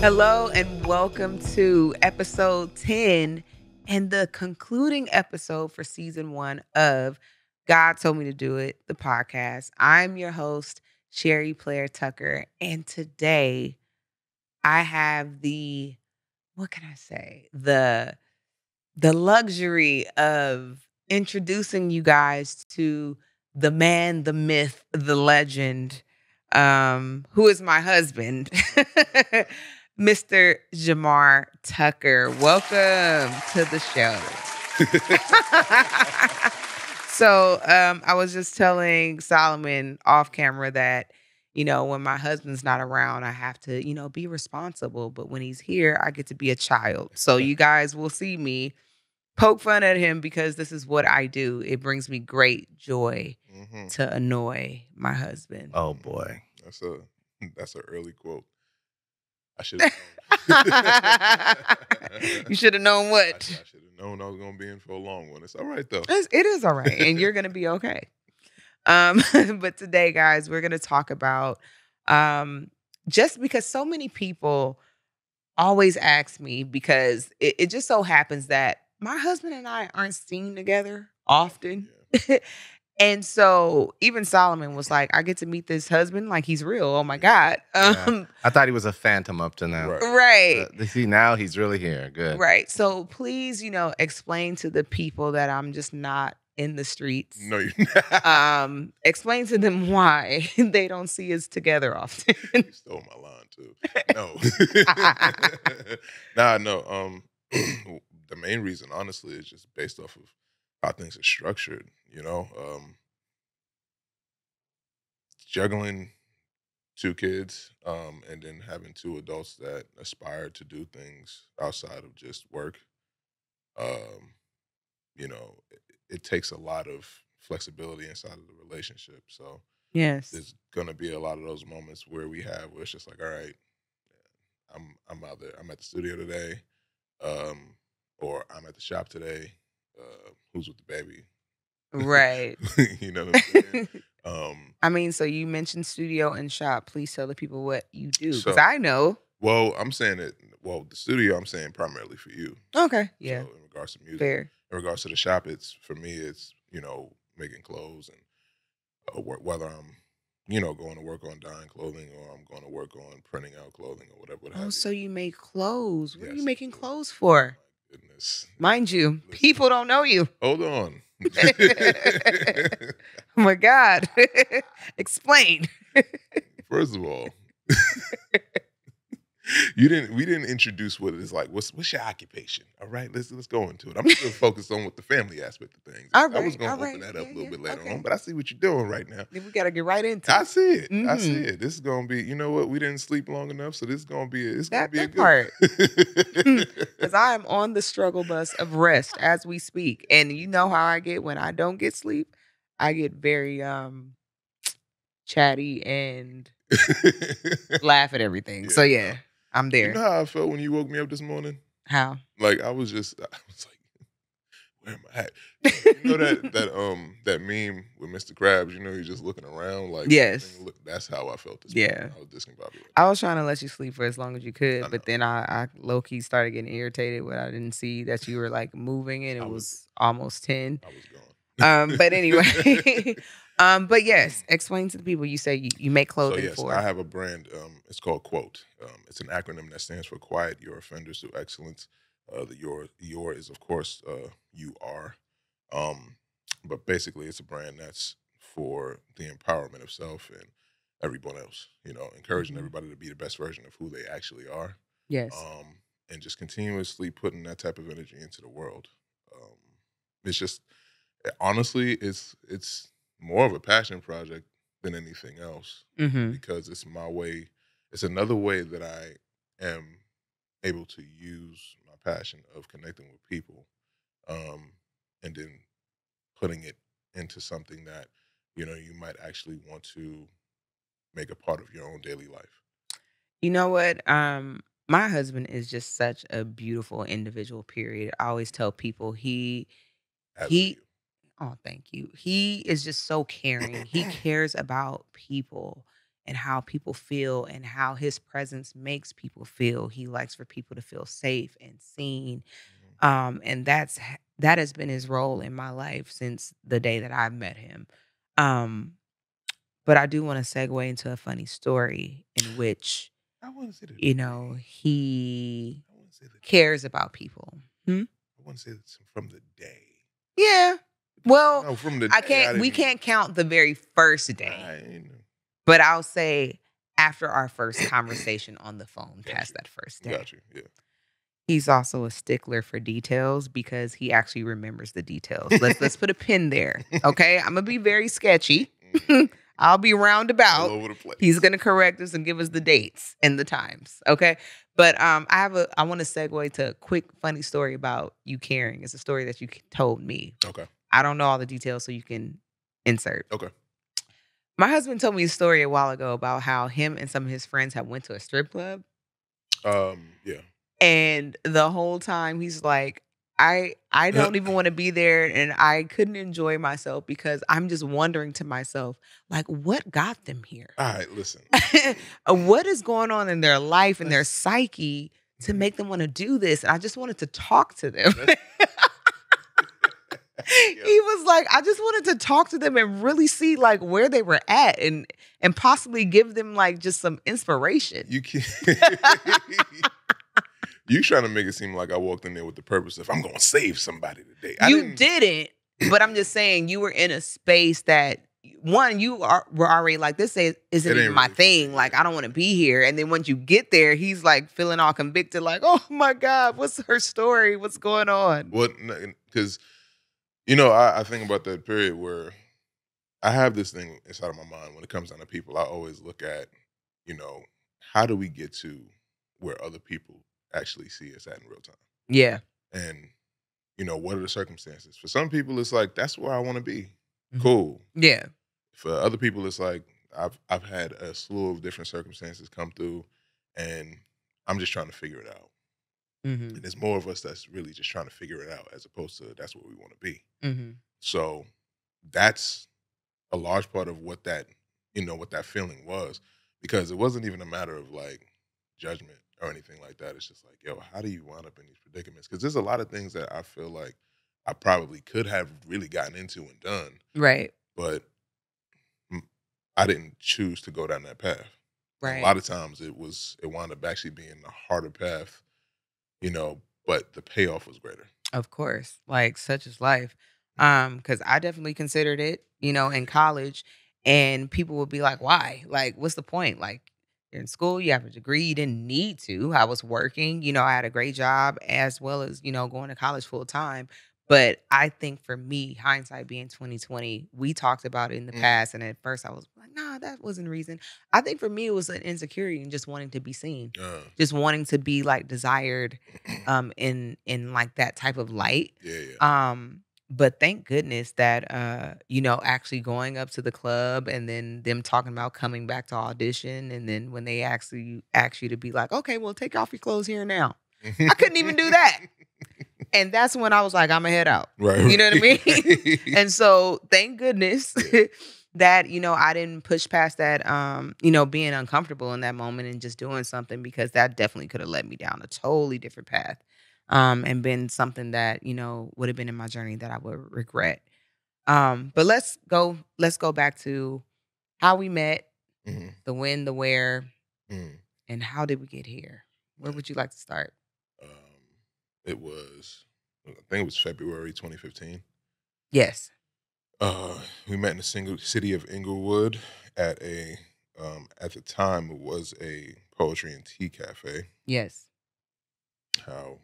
Hello and welcome to episode 10 and the concluding episode for season one of God Told Me to Do It, the podcast. I'm your host, Sherrye Player Tucker, and today I have the what can I say? The the luxury of introducing you guys to the man, the myth, the legend, um, who is my husband, Mr. Jamar Tucker. Welcome to the show. so um, I was just telling Solomon off camera that, you know, when my husband's not around, I have to, you know, be responsible. But when he's here, I get to be a child. So you guys will see me poke fun at him because this is what I do. It brings me great joy Mhm. to annoy my husband. Oh boy. That's a that's an early quote. I should have you should have known what? I, what. should have known I was gonna be in for a long one. It's all right though. It's, it is all right, and you're gonna be okay. Um, but today, guys, we're gonna talk about um, just because so many people always ask me because it, it just so happens that my husband and I aren't seen together often. Yeah. And so even Solomon was like, I get to meet this husband like he's real. Oh my God. Yeah. Um, I thought he was a phantom up to now. Right. right. Uh, see now he's really here. Good. Right. So please, you know, explain to the people that I'm just not in the streets. No, you Um, explain to them why they don't see us together often. you stole my line too. No. nah, no. Um the main reason, honestly, is just based off of how things are structured, you know. Um juggling two kids, um, and then having two adults that aspire to do things outside of just work. Um, you know, it, it takes a lot of flexibility inside of the relationship. So yes. there's gonna be a lot of those moments where we have where it's just like, all right, I'm I'm out there, I'm at the studio today, um, or I'm at the shop today. Uh, who's with the baby? Right. you know what I'm saying? Um, I mean, so you mentioned studio and shop. Please tell the people what you do. Because So- I know. well, I'm saying it. Well, the studio, I'm saying primarily for you. Okay. Yeah. So in regards to music, Fair. in regards to the shop, it's for me. It's you know making clothes and uh, whether I'm you know going to work on dyeing clothing or I'm going to work on printing out clothing or whatever. What Oh, so you make clothes. What are you making clothes for? Goodness. Mind you, Listen. people don't know you. Hold on. Oh my God. Explain. First of all, you didn't. We didn't introduce what it is like. What's what's your occupation? All right, let's let's go into it. I'm still focused on what the family aspect of things. All I was gonna open right. that up Yeah, a little yeah, bit later okay. on, but I see what you're doing right now. Then we got to get right into it. I see it. I see it. This is gonna be. You know what? We didn't sleep long enough, so this is gonna be. A, it's gonna That, be a good part. Because I am on the struggle bus of rest as we speak. And you know how I get when I don't get sleep? I get very um chatty and laugh at everything. so Yeah. I'm there. you know how I felt when you woke me up this morning? how? Like I was just. I was like, where am I at? You know that that um that meme with Mr. Krabs. You know he's just looking around like. Yes. look- That's how I felt this Yeah. morning. I was discombobulated. I was trying to let you sleep for as long as you could, but then I, I low key started getting irritated when I didn't see that you were like moving and it was, was- almost 10. I was gone. Um, but anyway, um, but yes, explain to the people. You say you, you make So clothing yes, for. I have a brand. Um, it's called Quote. Um, it's an acronym that stands for Quiet Your Offenders Through Excellence. Uh, the your your is of course uh, you are, um, but basically it's a brand that's for the empowerment of self and everyone else. You know, encouraging Mhm. everybody to be the best version of who they actually are. yes. um, and just continuously putting that type of energy into the world. Um, it's just honestly, it's it's more of a passion project than anything else mm-hmm. because it's my way. It's another way that I am able to use my passion of connecting with people, um, and then putting it into something that you know you might actually want to make a part of your own daily life. You know what? Um, my husband is just such a beautiful individual. Period. I always tell people he As He-. Oh, thank you. He is just so caring. he cares about people. and how people feel and how his presence makes people feel. He likes for people to feel safe and seen. Um, and that's that has been his role in my life since the day that I've met him. Um, but I do want to segue into a funny story in which I want to say that. you know he I want to say that. cares about people. I want to say that from the day. Yeah. Well, No, from the I can't. We can't count the very first day, I but I'll say after our first conversation on the phone, Got past you. that first day. Got you. Yeah. He's also a stickler for details because he actually remembers the details. Let's let's put a pin there. Okay, I'm gonna be very sketchy. I'll be All roundabout. over the place. He's gonna correct us and give us the dates and the times. Okay. But um, I have a I want to segue to a quick funny story about you caring. It's a story that you told me. Okay. I don't know all the details, so you can insert. Okay. My husband told me a story a while ago about how him and some of his friends have went to a strip club, Um. Yeah. and the whole time he's like, "I I don't even want to be there, and I couldn't enjoy myself because I'm just wondering to myself, like, what got them here? All right. Listen. what is going on in their life and their psyche to make them want to do this?" And I just wanted to talk to them. He was like, I just wanted to talk to them and really see like where they were at and and possibly give them like just some inspiration. You can You trying to make it seem like I walked in there with the purpose of I'm gonna save somebody today. I you didn't- didn't, but I'm just saying you were in a space that one you are were already like this is- isn't It even ain't my really- thing. Like I don't want to be here. And then once you get there, he's like feeling all convicted, like oh my god, what's her story? What's going on? What? Because you know, I, I think about that period where I have this thing inside of my mind when it comes down to people. I always look at, you know, how do we get to where other people actually see us at in real time, Yeah, and you know, what are the circumstances? For some people, it's like that's where I want to be. Mhm. Cool. yeah, For other people, it's like I've I've had a slew of different circumstances come through, and I'm just trying to figure it out. Hmm And there's more of us that's really just trying to figure it out, as opposed to that's what we want to be. hmm So that's a large part of what that, you know, what that feeling was. Because it wasn't even a matter of like judgment or anything like that. It's just like, yo, how do you wind up in these predicaments? Because there's a lot of things that I feel like I probably could have really gotten into and done, right, but I didn't choose to go down that path. right. A lot of times it was it wound up actually being the harder path, you know, but the payoff was greater. Of course. Like such is life. Um, because I definitely considered it, you know, in college. And people would be like, why? Like, what's the point? Like, you're in school, you have a degree, you didn't need to. I was working, you know, I had a great job as well as, you know, going to college full time. But I think for me, hindsight being 2020, we talked about it in the Mhm. past. And at first I was like, nah, that wasn't a reason. I think for me, it was an insecurity and just wanting to be seen, Uh, just wanting to be like desired um in in like that type of light yeah, yeah. um but thank goodness that uh you know actually going up to the club and then them talking about coming back to audition and then when they actually ask you to be like okay well take off your clothes here and now I couldn't even do that. and that's when i was like i'm gonna head out Right. You know what I mean? and so thank goodness that you know i didn't push past that um you know being uncomfortable in that moment and just doing something because that definitely could have led me down a totally different path um and been something that you know would have been in my journey that i would regret um but let's go let's go back to how we met Mhm, the when the where mhm. and how did we get here where would you like to start it was, I think it was February 2015. yes Uh, we met in the single city of Inglewood at a, um, at the time it was a poetry and tea cafe. yes How,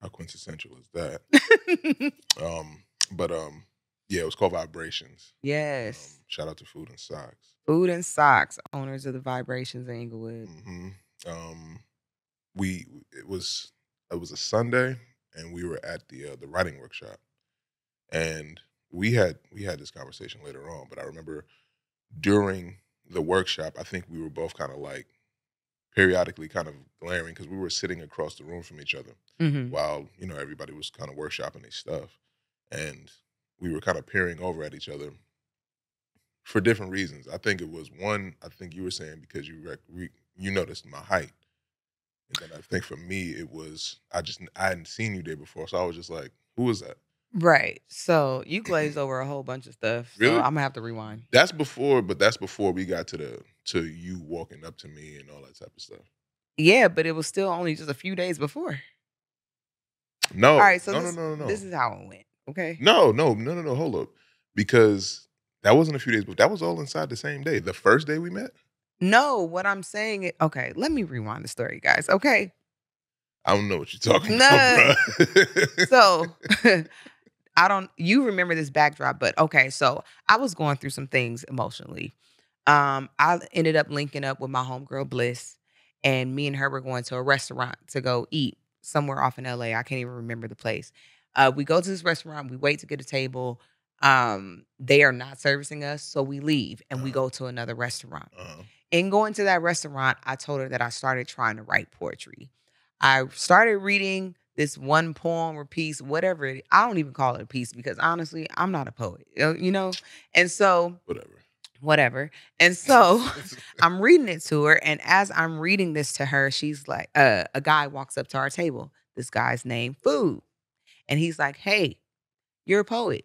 how quintessential is that? Um, but um, yeah, it was called Vibrations. yes Um, shout out to Food and Socks. Food and Socks, owners of the Vibrations in Inglewood. hmm Um, we it was it was a Sunday, and we were at the uh, the writing workshop, and we had we had this conversation later on. But I remember during the workshop, I think we were both kind of like periodically kind of glaring because we were sitting across the room from each other Mm-hmm. while you know everybody was kind of workshopping their stuff, and we were kind of peering over at each other, for different reasons. I think it was one. I think you were saying because you rec- re- you noticed my height, and I think for me it was I just I hadn't seen you there before, so I was just like, who was that? Right. So you glazed over a whole bunch of stuff. So Really? I'm gonna have to rewind. That's before, but that's before we got to the to you walking up to me and all that type of stuff. Yeah, but it was still only just a few days before. No, All right, so no, this, no, no, no, this is how it went. Okay. no, no, no, no, no. Hold up, because that wasn't a few days, but that was all inside the same day. The first day we met. No, what I'm saying is okay, let me rewind the story, guys. Okay. I don't know what you're talking Nah. about. So I don't you remember this backdrop, but okay, so I was going through some things emotionally. Um, I ended up linking up with my homegirl Bliss, and me and her were going to a restaurant to go eat somewhere off in LA. I can't even remember the place. Uh, we go to this restaurant, we wait to get a table. Um, they are not servicing us, so we leave and we Uh-huh. go to another restaurant uh, in going to that restaurant, I told her that I started trying to write poetry. I started reading this one poem or piece, whatever. It, I don't even call it a piece because honestly, I'm not a poet, you know? And so, whatever. whatever. And so, I'm reading it to her. And as I'm reading this to her, she's like, uh, a guy walks up to our table. This guy's name, Food. And he's like, hey, you're a poet.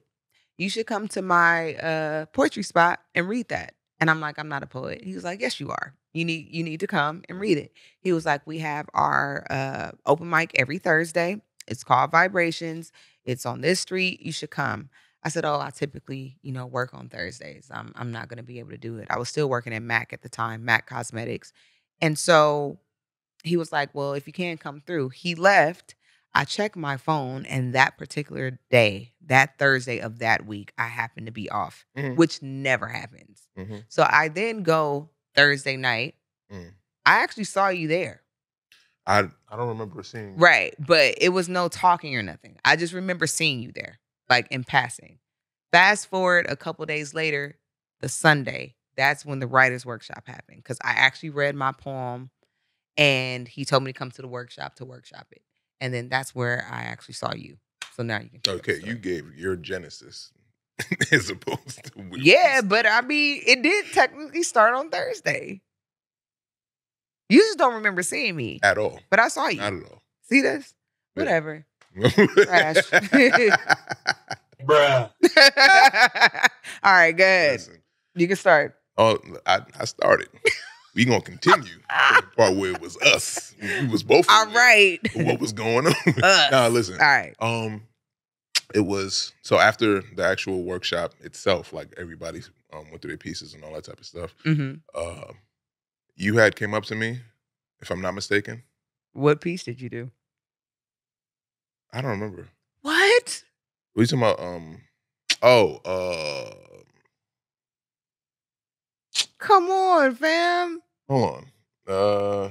You should come to my uh, poetry spot and read that. And I'm like, I'm not a poet. He was like, Yes, you are. You need you need to come and read it. He was like, We have our uh, open mic every Thursday. It's called Vibrations. It's on this street. You should come. I said, Oh, I typically, you know, work on Thursdays. I'm I'm not gonna be able to do it. I was still working at Mac at the time, Mac Cosmetics. And so he was like, Well, if you can't come through, he left. I checked my phone, and that particular day, that Thursday of that week, I happened to be off, Mhm. which never happens. Mhm. So I then go Thursday night. Mm. I actually saw you there. I I don't remember seeing. You. Right. But it was no talking or nothing. I just remember seeing you there, like in passing. Fast forward a couple days later, the Sunday, that's when the writer's workshop happened. Because I actually read my poem and he told me to come to the workshop to workshop it. And then that's where I actually saw you. So now you can pick Okay, you gave your genesis as opposed to we- Yeah, but I mean, it did technically start on Thursday. You just don't remember seeing me, at all. but I saw you. Not at all. See this? Yeah. Whatever. Trash. Bruh. All right, good. Listen, You can start. oh, I, I started. We gonna continue part where it was us. We was both. All right. What was going on? Us. nah, listen. All right. Um, it was so after the actual workshop itself, like everybody um, went through their pieces and all that type of stuff. hmm Uh, you had came up to me, if I'm not mistaken. What piece did you do? I don't remember. What? What are you talking about? Um, oh, uh, Come on, fam. hold on. Uh,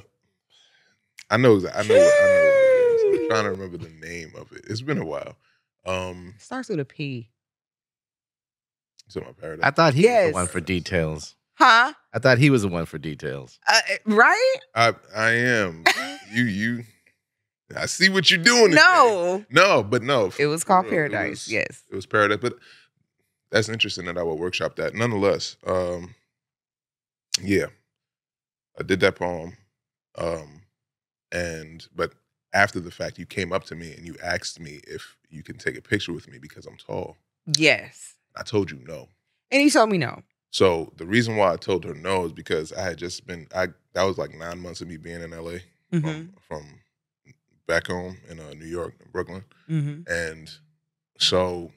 I know. I know. I know. What it is. I'm trying to remember the name of it. It's been a while. Um, Starts with a P. so my paradise. I thought he was the one for details. Huh? I thought he was the one for details. Uh, right? I I am. you you. I see what you're doing. today. No. no, but no. It was called real, it Paradise. was- yes. it was paradise. But that's interesting that I would workshop that. Nonetheless, um, yeah, I did that poem, um, and but after the fact, you came up to me and you asked me if you can take a picture with me because I'm tall. Yes. I told you no. And he told me no. So the reason why I told her no is because I had just been I that was like nine months of me being in LA Mm-hmm. from, from back home in uh, New York, Brooklyn. Mm-hmm. And so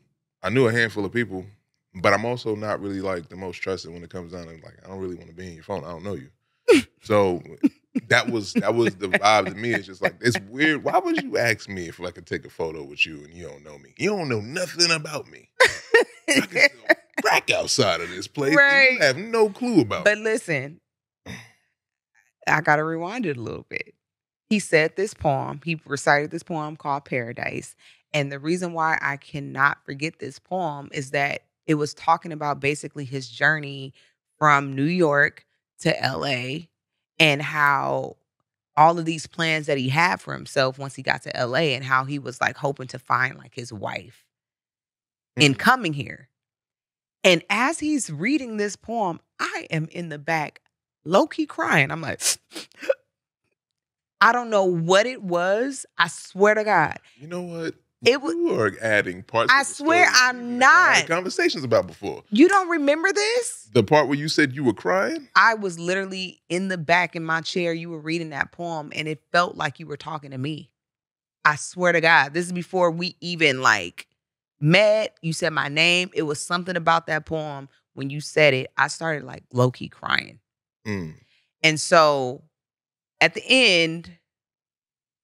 I knew a handful of people, but I'm also not really like the most trusted when it comes down to like I don't really want to be in your phone. I don't know you. so that was that was the vibe to me. It's just like it's weird. Why would you ask me if I could take a photo with you and you don't know me? You don't know nothing about me. I can still crack outside of this place. Right. You have no clue about But listen, I got to rewind it a little bit. He said this poem, he recited this poem called Paradise. And the reason why I cannot forget this poem is that it was talking about basically his journey from New York to LA and how all of these plans that he had for himself once he got to LA and how he was like hoping to find like his wife in Mhm. coming here. And as he's reading this poem, I am in the back, low key crying. I'm like, I don't know what it was. I swear to God. You know what? It was You are adding parts. I of the swear I'm not. Conversations about before. you don't remember this? The part where you said you were crying. I was literally in the back in my chair. You were reading that poem, and it felt like you were talking to me. I swear to God, this is before we even like met. You said my name. It was something about that poem. When you said it, I started like low key crying. Mm. And so at the end,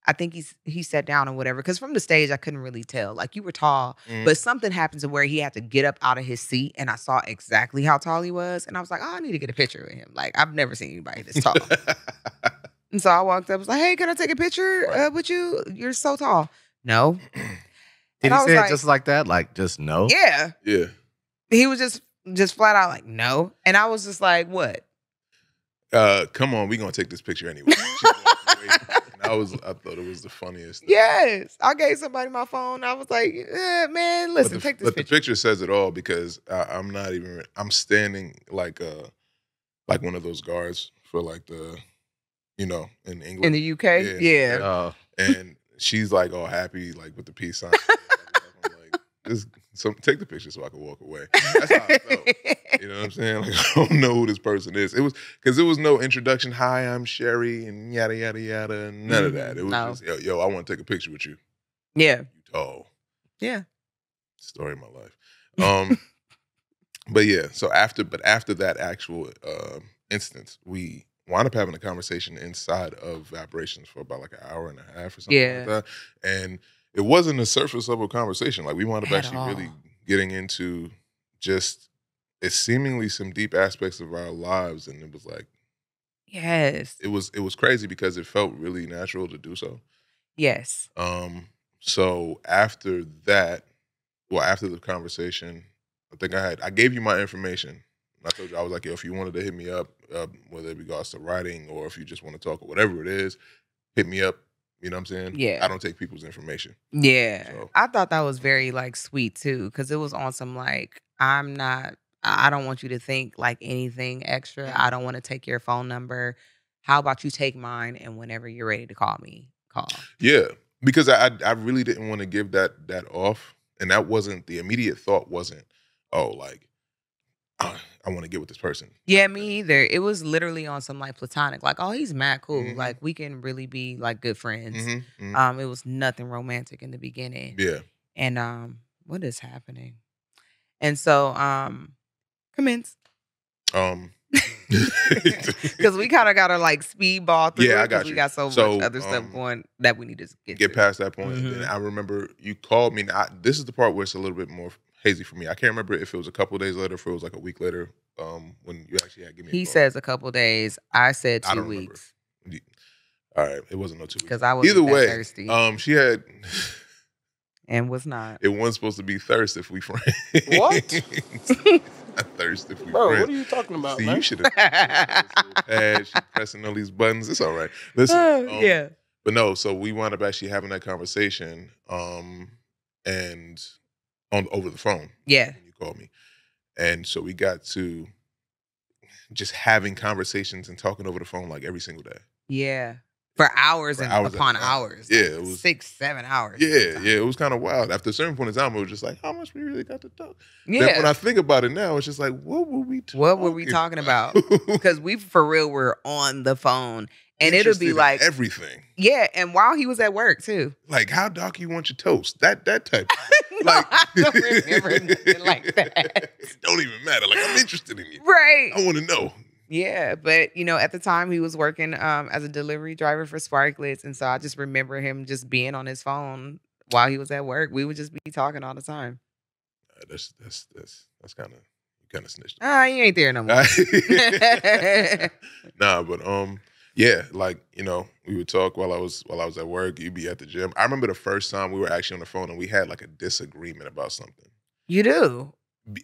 I think he's he sat down or whatever. Because from the stage, I couldn't really tell. Like you were tall, Mm. but something happened to where he had to get up out of his seat, and I saw exactly how tall he was, and I was like, oh, I need to get a picture of him. Like I've never seen anybody this tall. and so I walked up, was like, Hey, can I take a picture uh, with you? You're so tall. No. Did he say like- it just like that? Like just no? Yeah. yeah. He was just just flat out like no, and I was just like, what? Uh, come on, we gonna take this picture anyway. She walked away, and I was, I thought it was the funniest. thing. Yes, I gave somebody my phone. I was like, eh, man, But listen, the, take this but picture. the picture says it all because I, I'm not even. I'm standing like uh, like one of those guards for like the, you know, in England. in the UK, Yeah. yeah. Oh, and she's like all happy, like with the peace sign. I'm like, just some take the picture so I can walk away. That's how I felt. You know what I'm saying? Like I don't know who this person is. It was because there was no introduction. Hi, I'm Sherrye, and yada yada yada. None of that. It was No. just yo, yo, I want to take a picture with you. yeah, You tall. yeah. Story of my life. Um, but yeah. So after, but after that actual um instance, we wound up having a conversation inside of Vibrations for about like an hour and a half or something Yeah. like that, and it wasn't a surface level conversation. Like we wound up At actually really getting into just it's seemingly some deep aspects of our lives, and it was like Yes, it was it was crazy because it felt really natural to do so. yes. Um, so after that, well, after the conversation, I think I had I gave you my information. I told you I was like, yo, if you wanted to hit me up, uh, whether it regards to writing or if you just want to talk or whatever it is, hit me up. You know what I'm saying? Yeah. I don't take people's information. Yeah. So- I thought that was very like sweet too, because it was on some like, I'm not, I don't want you to think like anything extra. I don't want to take your phone number. How about you take mine and whenever you're ready to call me, call. Yeah, because I I really didn't want to give that that off, and that wasn't the immediate thought. Wasn't oh like I, I want to get with this person. Yeah, me either. It was literally on some like platonic, like, oh, he's mad cool. Mhm. Like we can really be like good friends. Mhm, mhm. Um, it was nothing romantic in the beginning. yeah. And um, what is happening? And so um commence. Um. Because we kind of gotta like speedball through Yeah, it I got 'cause we got so, So, much other stuff um, going that we need to get, get to. past that point. And Mhm. then I remember you called me. Now, I, this is the part where it's a little bit more hazy for me. I can't remember if it was a couple of days later, if it was like a week later, um, when you actually had give me. a He call. says a couple days. I said I two don't remember. weeks "All right, it wasn't no two weeks." because I was Either way, thirsty um, she had. and was not. It wasn't supposed to be thirst if we friends. What? Not thirst if we Bro, friends. what are you talking about, See, man? you should have. She pressing all these buttons. It's all right. Listen, um, yeah. but no. So we wound up actually having that conversation, um, and on over the phone. Yeah. when you called me. And so we got to just having conversations and talking over the phone like every single day. Yeah. For hours For and hours upon and hours. Yeah, like it was- six, seven hours. Yeah, yeah, it was kind of wild. After a certain point in time, it was just like, how much we really got to talk. Then Yeah. when I think about it now, it's just like, what were we talking What were we talking about? Because we for real were on the phone. And it'll be like, everything. yeah. And while he was at work too. Like, how dark you want your toast? That that type. no, Like, I don't remember nothing like that. it don't even matter. Like, I'm interested in you. Right. I want to know. Yeah, but you know, at the time he was working um as a delivery driver for Sparklets, and so I just remember him just being on his phone while he was at work. We would just be talking all the time. Uh, that's that's that's that's kind of kind of snitched. Ah, you ain't there no more. nah, but um, yeah, like you know, we would talk while I was while I was at work. You'd be at the gym. I remember the first time we were actually on the phone and we had like a disagreement about something. you do.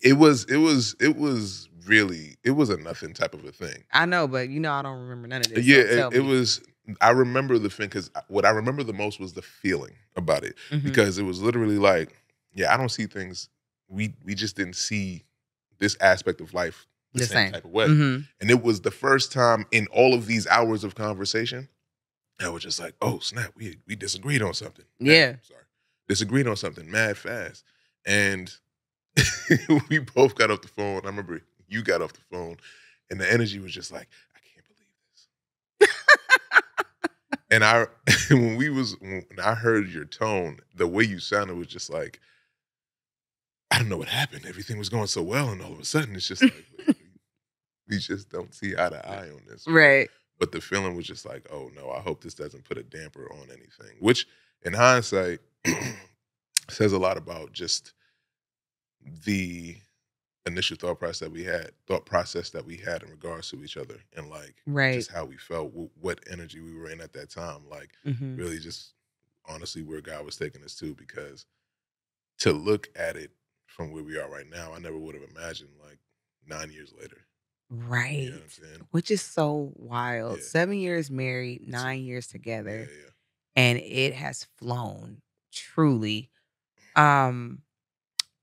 It was it was it was really it was a nothing type of a thing. I know, but you know I don't remember none of this. yeah, it, it was. I remember the thing because what I remember the most was the feeling about it Mhm. because it was literally like, yeah, I don't see things. We we just didn't see this aspect of life the, The same, same. type of way. Mhm. And it was the first time in all of these hours of conversation, I was just like, oh snap, we we disagreed on something. Yeah. sorry, disagreed on something mad fast, and we both got off the phone. I remember you got off the phone, and the energy was just like, I can't believe this. and I, when we was when I heard your tone, the way you sounded was just like, I don't know what happened. Everything was going so well, and all of a sudden, it's just like. We just don't see eye to eye on this. Right. But the feeling was just like, oh no, I hope this doesn't put a damper on anything. Which, in hindsight, says a lot about just the initial thought process that we had, thought process that we had in regards to each other, and like Right. just how we felt, wh- what energy we were in at that time. Like Mhm. really, just honestly, where God was taking us to. Because to look at it from where we are right now, I never would have imagined like nine years later. Right. You know what I'm saying? Which is so wild. Yeah. Seven years married, nine years Yeah, together, yeah. and it has flown truly. Um,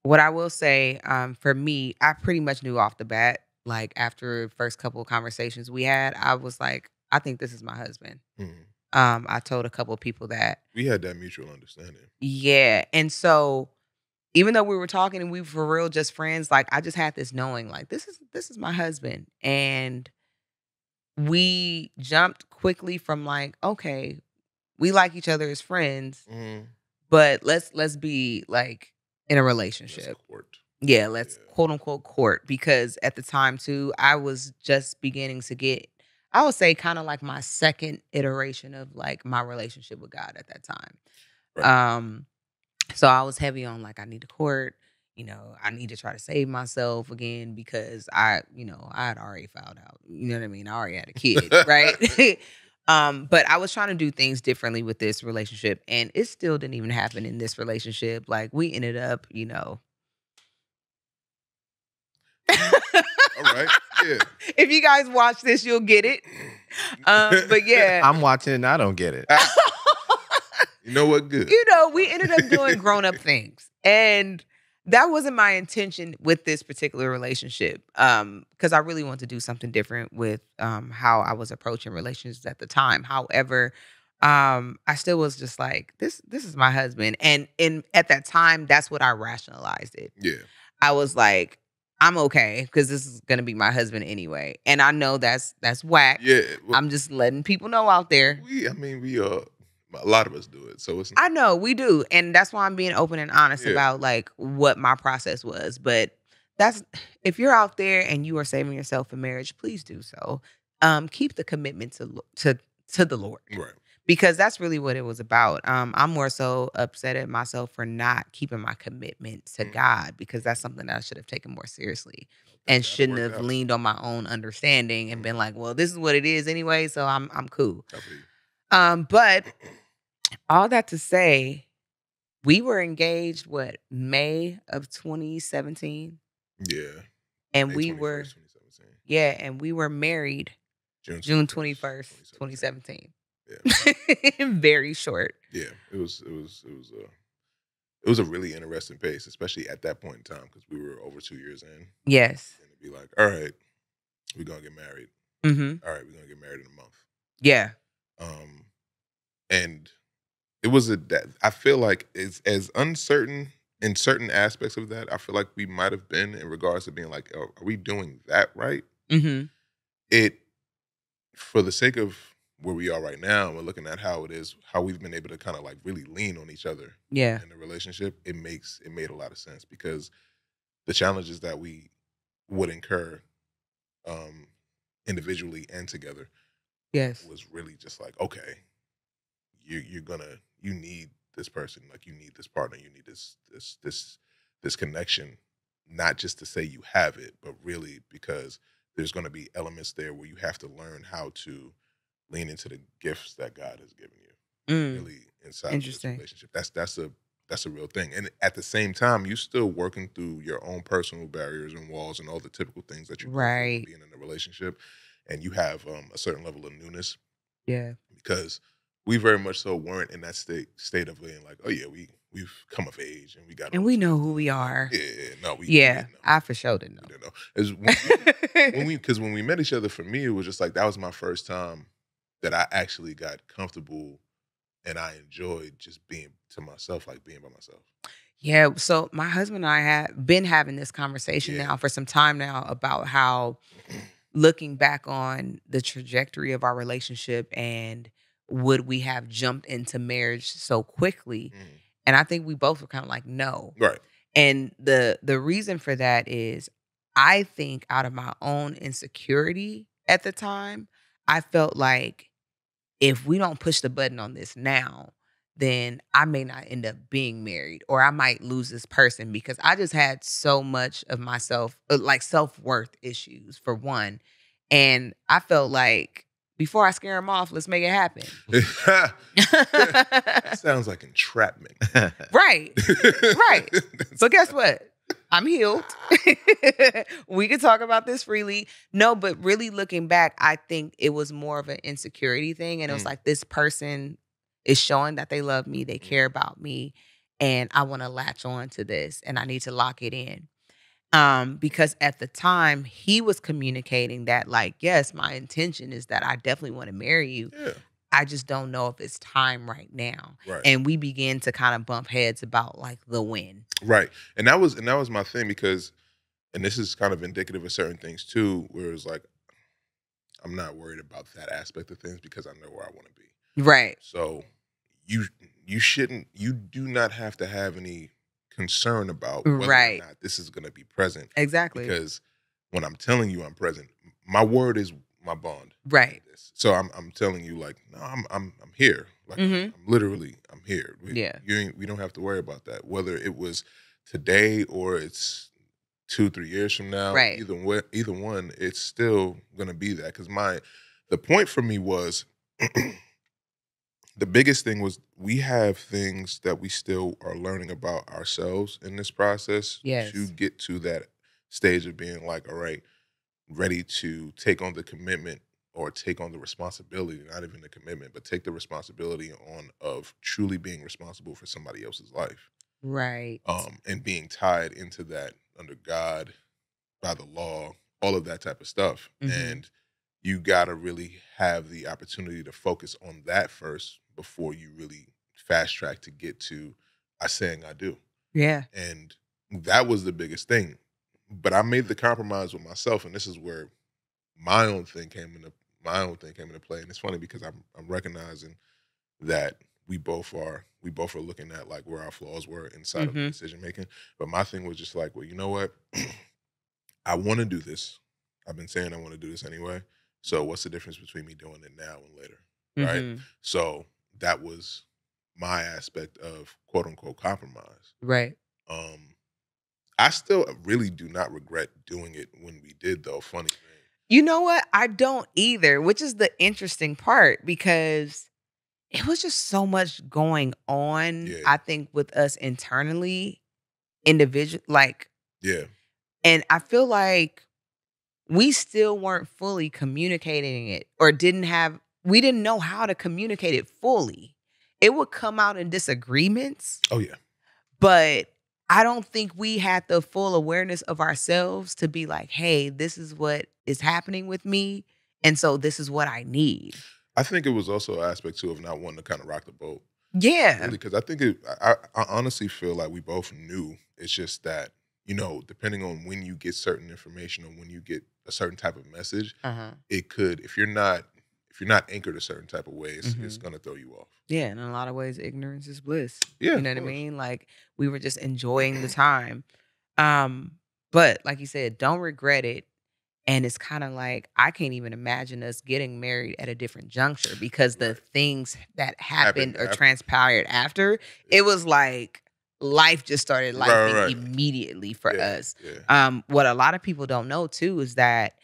what I will say, um, for me, I pretty much knew off the bat, like after first couple of conversations we had, I was like, I think this is my husband. Mhm. Um, I told a couple of people that We had that mutual understanding. Yeah. And so even though we were talking and we were for real just friends, like I just had this knowing, like this is this is my husband. And we jumped quickly from like, okay, we like each other as friends, Mm-hmm. but let's let's be like in a Let's relationship. court. Yeah, let's Yeah. quote unquote court because at the time too, I was just beginning to get, I would say, kind of like my second iteration of like my relationship with God at that time. Right. Um, so I was heavy on like I need to court. You know, I need to try to save myself again because I, you know, I had already filed out. You know what I mean? I already had a kid, right? um, but I was trying to do things differently with this relationship, and it still didn't even happen in this relationship. Like we ended up, you know. All right. Yeah. if you guys watch this, you'll get it. Um, but yeah, I'm watching and I don't get it. you know what? Good. you know, we ended up doing grown up things. And that wasn't my intention with this particular relationship. Um, because I really wanted to do something different with um how I was approaching relationships at the time. However, um, I still was just like, this this is my husband. And in at that time, that's what I rationalized it. Yeah. I was like, I'm okay because this is gonna be my husband anyway. And I know that's that's whack. Yeah. well, I'm just letting people know out there. we. I mean, we. Uh, a lot of us do it. So it's. I know we do, and that's why I'm being open and honest Yeah. about like what my process was. But that's if you're out there and you are saving yourself for marriage, please do so. Um, keep the commitment to to to the Lord right. because that's really what it was about. Um, I'm more so upset at myself for not keeping my commitment to Mm. God because that's something that I should have taken more seriously and shouldn't have out. leaned on my own understanding and been like, well, this is what it is anyway, so I'm I'm cool. I feel you. Um, but all that to say, we were engaged what May of 2017, Yeah. and May we 21st, were 2017. yeah, and we were married June June 21st, 21st, 2017. Yeah. Very short. Yeah. It was. It was. It was. a it was a really interesting pace, especially at that point in time, because we were over two years in, Yes. and to be like, all right, we're gonna get married. Mm-hmm. All right, we're gonna get married in a month. Yeah. um and it was a that i feel like it's as uncertain in certain aspects of that i feel like we might have been in regards to being like are, are we doing that right Mm-hmm. it for the sake of where we are right now and we're looking at how it is how we've been able to kind of like really lean on each other Yeah. in the relationship it makes it made a lot of sense because the challenges that we would incur um individually and together Yes. was really just like, okay, you you're gonna you need this person, like you need this partner, you need this this this this connection, not just to say you have it, but really because there's gonna be elements there where you have to learn how to lean into the gifts that God has given you. Mm. Really inside of Interesting. this relationship. That's that's a that's a real thing. And at the same time, you're still working through your own personal barriers and walls and all the typical things that you Right. being in a relationship. And you have um, a certain level of newness Yeah. because we very much so weren't in that state state of being like, oh yeah, we we've come of age and we got and we know who we are. Yeah, no, we yeah, we. I for sure didn't We know. didn't know. When, when we because when we met each other, for me, it was just like that was my first time that I actually got comfortable and I enjoyed just being to myself, like being by myself. Yeah, so my husband and I have been having this conversation Yeah. now for some time now about how looking back on the trajectory of our relationship and would we have jumped into marriage so quickly? Mhm. And I think we both were kind of like no. Right. And the the reason for that is I think out of my own insecurity at the time, I felt like if we don't push the button on this now, then I may not end up being married or I might lose this person because I just had so much of myself uh, like self-worth issues for one. And I felt like before I scare him off, let's make it happen. Sounds like entrapment. right. Right. so guess what? I'm healed. we could talk about this freely. No, but really looking back, I think it was more of an insecurity thing. And it was Mm. like this person is showing that they love me, they care about me, and I want to latch on to this and I need to lock it in. Um, because at the time he was communicating that, like, yes, my intention is that I definitely want to marry you. Yeah. I just don't know if it's time right now. Right. And we began to kind of bump heads about like the when. Right. And that was and that was my thing because and this is kind of indicative of certain things too, where it's like I'm not worried about that aspect of things because I know where I want to be. Right. So you you shouldn't you do not have to have any concern about whether Right. or not this is gonna be present. Exactly. Because when I'm telling you I'm present, my word is my bond. right. So I'm I'm telling you like, no, I'm I'm I'm here. Like Mhm. I'm literally I'm here. We, Yeah. You ain't, we don't have to worry about that. Whether it was today or it's two, three years from now. Right. Either way, either one, it's still gonna be that. Cause my the point for me was the biggest thing was we have things that we still are learning about ourselves in this process Yes. to get to that stage of being like, all right, ready to take on the commitment or take on the responsibility, not even the commitment, but take the responsibility on of truly being responsible for somebody else's life. Right. Um, and being tied into that under God, by the law, all of that type of stuff. Mhm. And you gotta really have the opportunity to focus on that first before you really fast track to get to I saying I do. Yeah. And that was the biggest thing. But I made the compromise with myself, and this is where my own thing came into my own thing came into play. And it's funny because I'm I'm recognizing that we both are we both are looking at like where our flaws were inside of the Mhm. decision making. But my thing was just like, well, you know what? I want to do this. I've been saying I want to do this anyway. So what's the difference between me doing it now and later? Right. Mhm. So that was my aspect of quote unquote compromise. Right. Um, I still really do not regret doing it when we did, though. Funny thing. You know what? I don't either, which is the interesting part because it was just so much going on, Yeah. I think, with us internally, individual like Yeah, And I feel like we still weren't fully communicating it or didn't have, we didn't know how to communicate it fully. It would come out in disagreements, oh yeah, but I don't think we had the full awareness of ourselves to be like, hey, this is what is happening with me. And so this is what I need. I think it was also an aspect too of not wanting to kind of rock the boat, Yeah. really, because I think it. I, I honestly feel like we both knew. It's just that you know, depending on when you get certain information or when you get a certain type of message, Uh-huh. it could, if you're not, if you're not anchored a certain type of way, it's, Mhm. it's gonna throw you off. Yeah. And in a lot of ways, ignorance is bliss. Yeah, you know what I mean? Like we were just enjoying the time. Um, but like you said, don't regret it. And it's kind of like I can't even imagine us getting married at a different juncture because the Right. things that happened, Happened or after. transpired after, it was like life just started Right, life right. immediately for yeah, us. Yeah, Um, what a lot of people don't know too is that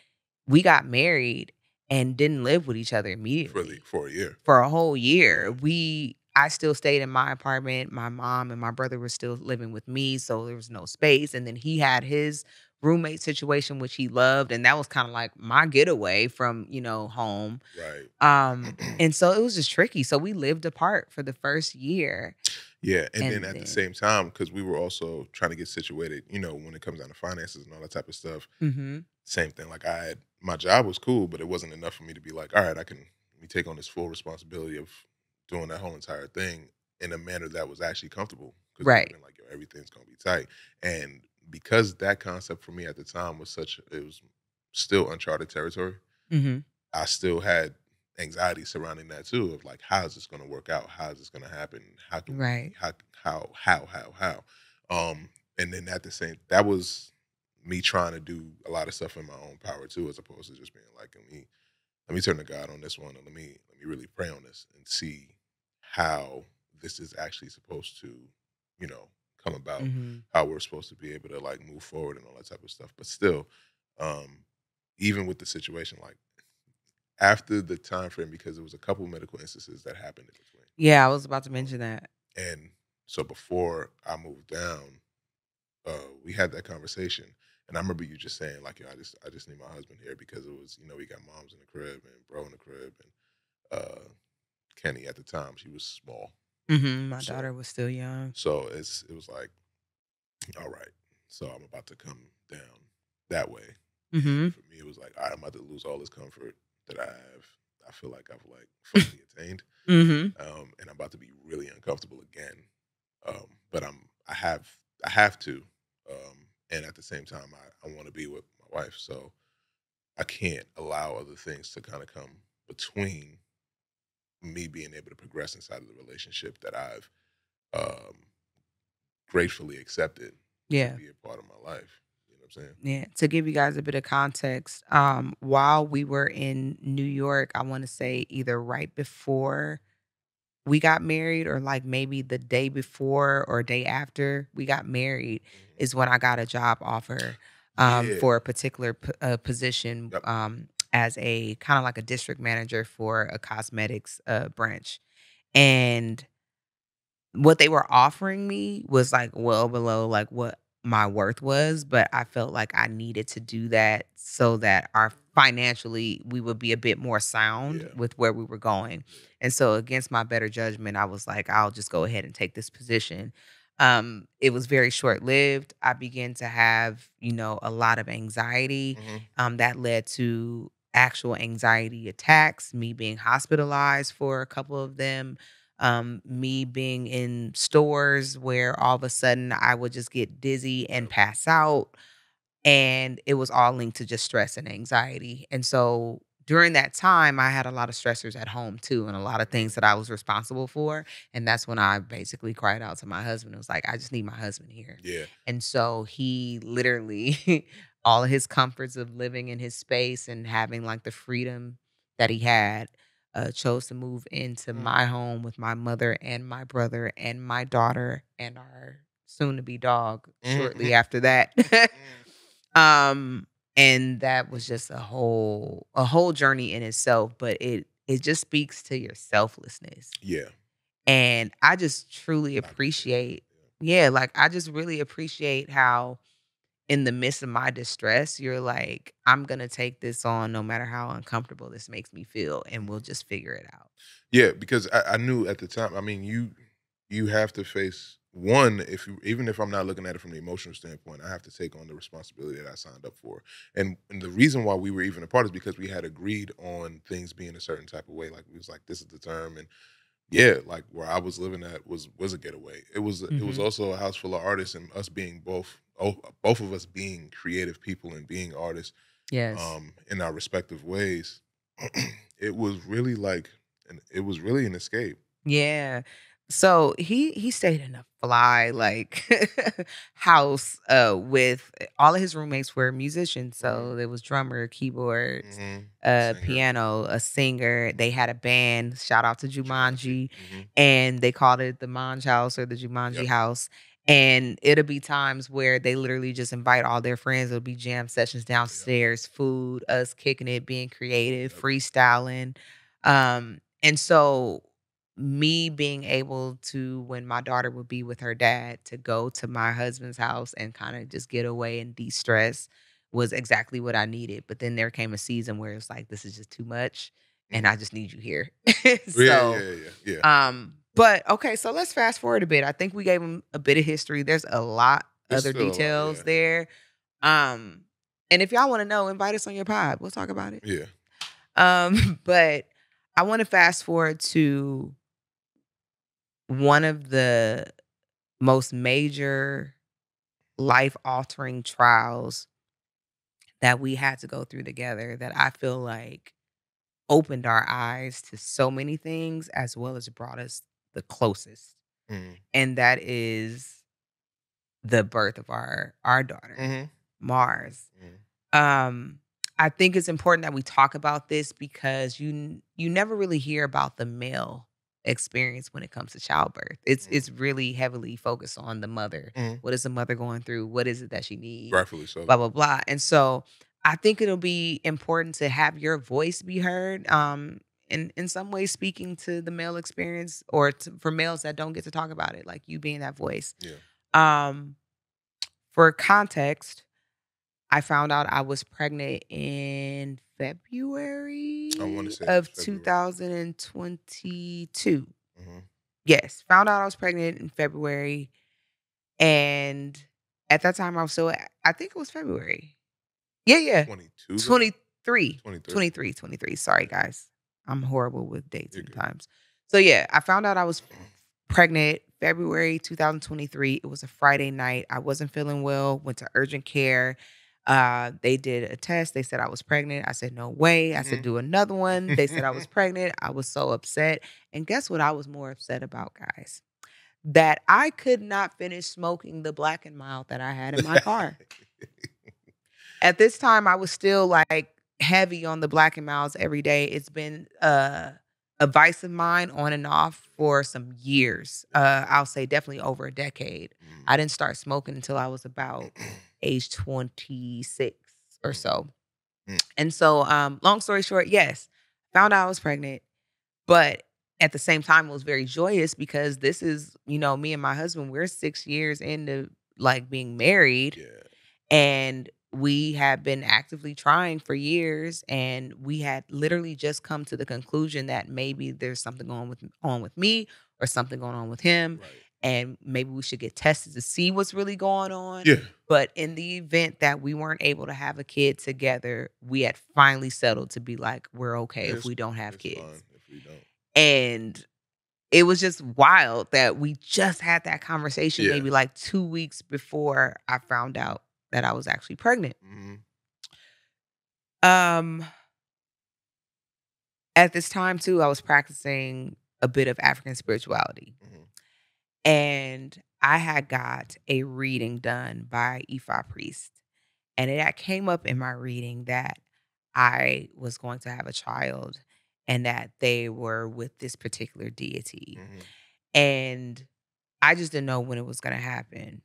we got married and didn't live with each other immediately for the for a year. for a whole year. We I still stayed in my apartment. My mom and my brother were still living with me, so there was no space. And then he had his roommate situation, which he loved, and that was kind of like my getaway from you know home. Right. Um, and so it was just tricky. So we lived apart for the first year. Yeah, and, And then at then- the same time, because we were also trying to get situated, you know, when it comes down to finances and all that type of stuff, Mm-hmm. same thing. Like I had my job was cool, but it wasn't enough for me to be like, all right, I can let me take on this full responsibility of doing that whole entire thing in a manner that was actually comfortable. Right. been Like yo, everything's gonna be tight, and because that concept for me at the time was such, it was still uncharted territory. Mm-hmm. I still had anxiety surrounding that too of like how is this going to work out how is this going to happen how can we- Right. how how how how how um and then at the same that was me trying to do a lot of stuff in my own power too as opposed to just being like let me let me turn to God on this one and let me let me really pray on this and see how this is actually supposed to you know come about Mm-hmm. how we're supposed to be able to like move forward and all that type of stuff. But still, um, even with the situation, like after the time frame, because there was a couple medical instances that happened in between, Yeah, I was about to mention that. and so before I moved down, uh, we had that conversation, and I remember you just saying like, "Yo, I just I just need my husband here because it was you know we got moms in the crib and bro in the crib and uh, Kenny at the time she was small, Mm-hmm. My So- daughter was still young. So it's it was like, all right. So I'm about to come down that way. Mm-hmm. For me, it was like, all right, I'm about to lose all this comfort that I have. I feel like I've like finally attained, Mm-hmm. um, and I'm about to be really uncomfortable again. Um, but I'm I have I have to, um, and at the same time, I, I want to be with my wife. So I can't allow other things to kind of come between me being able to progress inside of the relationship that I've um, gratefully accepted Yeah. to be a part of my life. You know what I'm saying? Yeah, to give you guys a bit of context, um, while we were in New York, I want to say either right before we got married or like maybe the day before or day after we got married is when I got a job offer um, Yeah. for a particular p- uh, position Yep. um, as a kind of like a district manager for a cosmetics uh, branch. And what they were offering me was like well below like what my worth was, but I felt like I needed to do that so that our financially we would be a bit more sound Yeah. with where we were going. And so against my better judgment, I was like, I'll just go ahead and take this position. Um, it was very short lived. I began to have, you know, a lot of anxiety. Mhm. Um, that led to actual anxiety attacks, me being hospitalized for a couple of them, um, me being in stores where all of a sudden I would just get dizzy and pass out. And it was all linked to just stress and anxiety. And so during that time, I had a lot of stressors at home too, and a lot of things that I was responsible for. And that's when I basically cried out to my husband. It was like, I just need my husband here. Yeah. And so he literally, all of his comforts of living in his space and having like the freedom that he had, uh, chose to move into Mm. my home with my mother and my brother and my daughter and our soon to be dog shortly Mhm. after that. Mm. Um, and that was just a whole a whole journey in itself, but it it just speaks to your selflessness. Yeah. And I just truly appreciate yeah, like I just really appreciate how in the midst of my distress, you're like, I'm gonna take this on no matter how uncomfortable this makes me feel, and we'll just figure it out. Yeah, because I, I knew at the time. I mean, you you have to face one. If you even if I'm not looking at it from the emotional standpoint, I have to take on the responsibility that I signed up for. And, and the reason why we were even apart is because we had agreed on things being a certain type of way. Like we was like, this is the term, and yeah, like where I was living at was was a getaway. It was it was Mhm. also a house full of artists, and us being both oh, both of us being creative people and being artists Yes. um, in our respective ways. it was really like, an, it was really an escape. Yeah. So he he stayed in a fly like house uh with all of his roommates were musicians. So there was drummer, keyboards, Mhm. uh piano, a singer. They had a band. Shout out to Jumanji. Mhm. And they called it the Manj House or the Jumanji Yep. House. And it'll be times where they literally just invite all their friends. It'll be jam sessions downstairs, food, us kicking it, being creative, Yep. freestyling. Um, and so me being able to when my daughter would be with her dad to go to my husband's house and kind of just get away and de-stress was exactly what I needed. But then there came a season where it's like this is just too much and I just need you here. so Yeah, yeah, yeah, yeah. um But okay, so let's fast forward a bit. I think we gave them a bit of history. There's a lot There's other lot, details yeah. there. Um, and if y'all want to know, invite us on your pod. We'll talk about it. Yeah. Um, but I want to fast forward to one of the most major life altering trials that we had to go through together that I feel like opened our eyes to so many things as well as brought us the closest. Mhm. And that is the birth of our our daughter, Mhm. Mars Mhm. um i think it's important that we talk about this because you you never really hear about the male experience when it comes to childbirth it's Mhm. it's really heavily focused on the mother Mhm. what is the mother going through what is it that she needs Rightfully so. blah blah blah and so i think it'll be important to have your voice be heard um in in some ways speaking to the male experience or to, for males that don't get to talk about it like you being that voice Yeah. um for context i found out i was pregnant in february I wanna say of February. 2022 Mhm. yes found out i was pregnant in february and at that time i was still i think it was february yeah yeah 22. 23 23. 23 23 sorry guys i'm horrible with dates good. sometimes so yeah i found out i was pregnant february 2023 it was a friday night i wasn't feeling well went to urgent care uh, they did a test they said i was pregnant i said no way i said Mhm. do another one they said i was pregnant i was so upset and guess what i was more upset about guys that i could not finish smoking the black and mild that i had in my car at this time I was still like heavy on the Black and Milds every day. It's been uh, a vice of mine on and off for some years. Uh, I'll say definitely over a decade. I didn't start smoking until I was about age 26 or so. Mm. And so, um, long story short, yes, found out I was pregnant, but at the same time, it was very joyous because this is, you know, me and my husband, we're six years into like being married yeah. and we had been actively trying for years and we had literally just come to the conclusion that maybe there's something going with on with me or something going on with him Right. And maybe we should get tested to see what's really going on Yeah. but in the event that we weren't able to have a kid together we had finally settled to be like we're okay if we don't have it's kids if we don't. and it was just wild that we just had that conversation Yeah. maybe like two weeks before I found out that I was actually pregnant. Mhm. Um, at this time too, I was practicing a bit of African spirituality. And I had got a reading done by Ifa priest, and it came up in my reading that I was going to have a child, and that they were with this particular deity. Mhm. and I just didn't know when it was going to happen.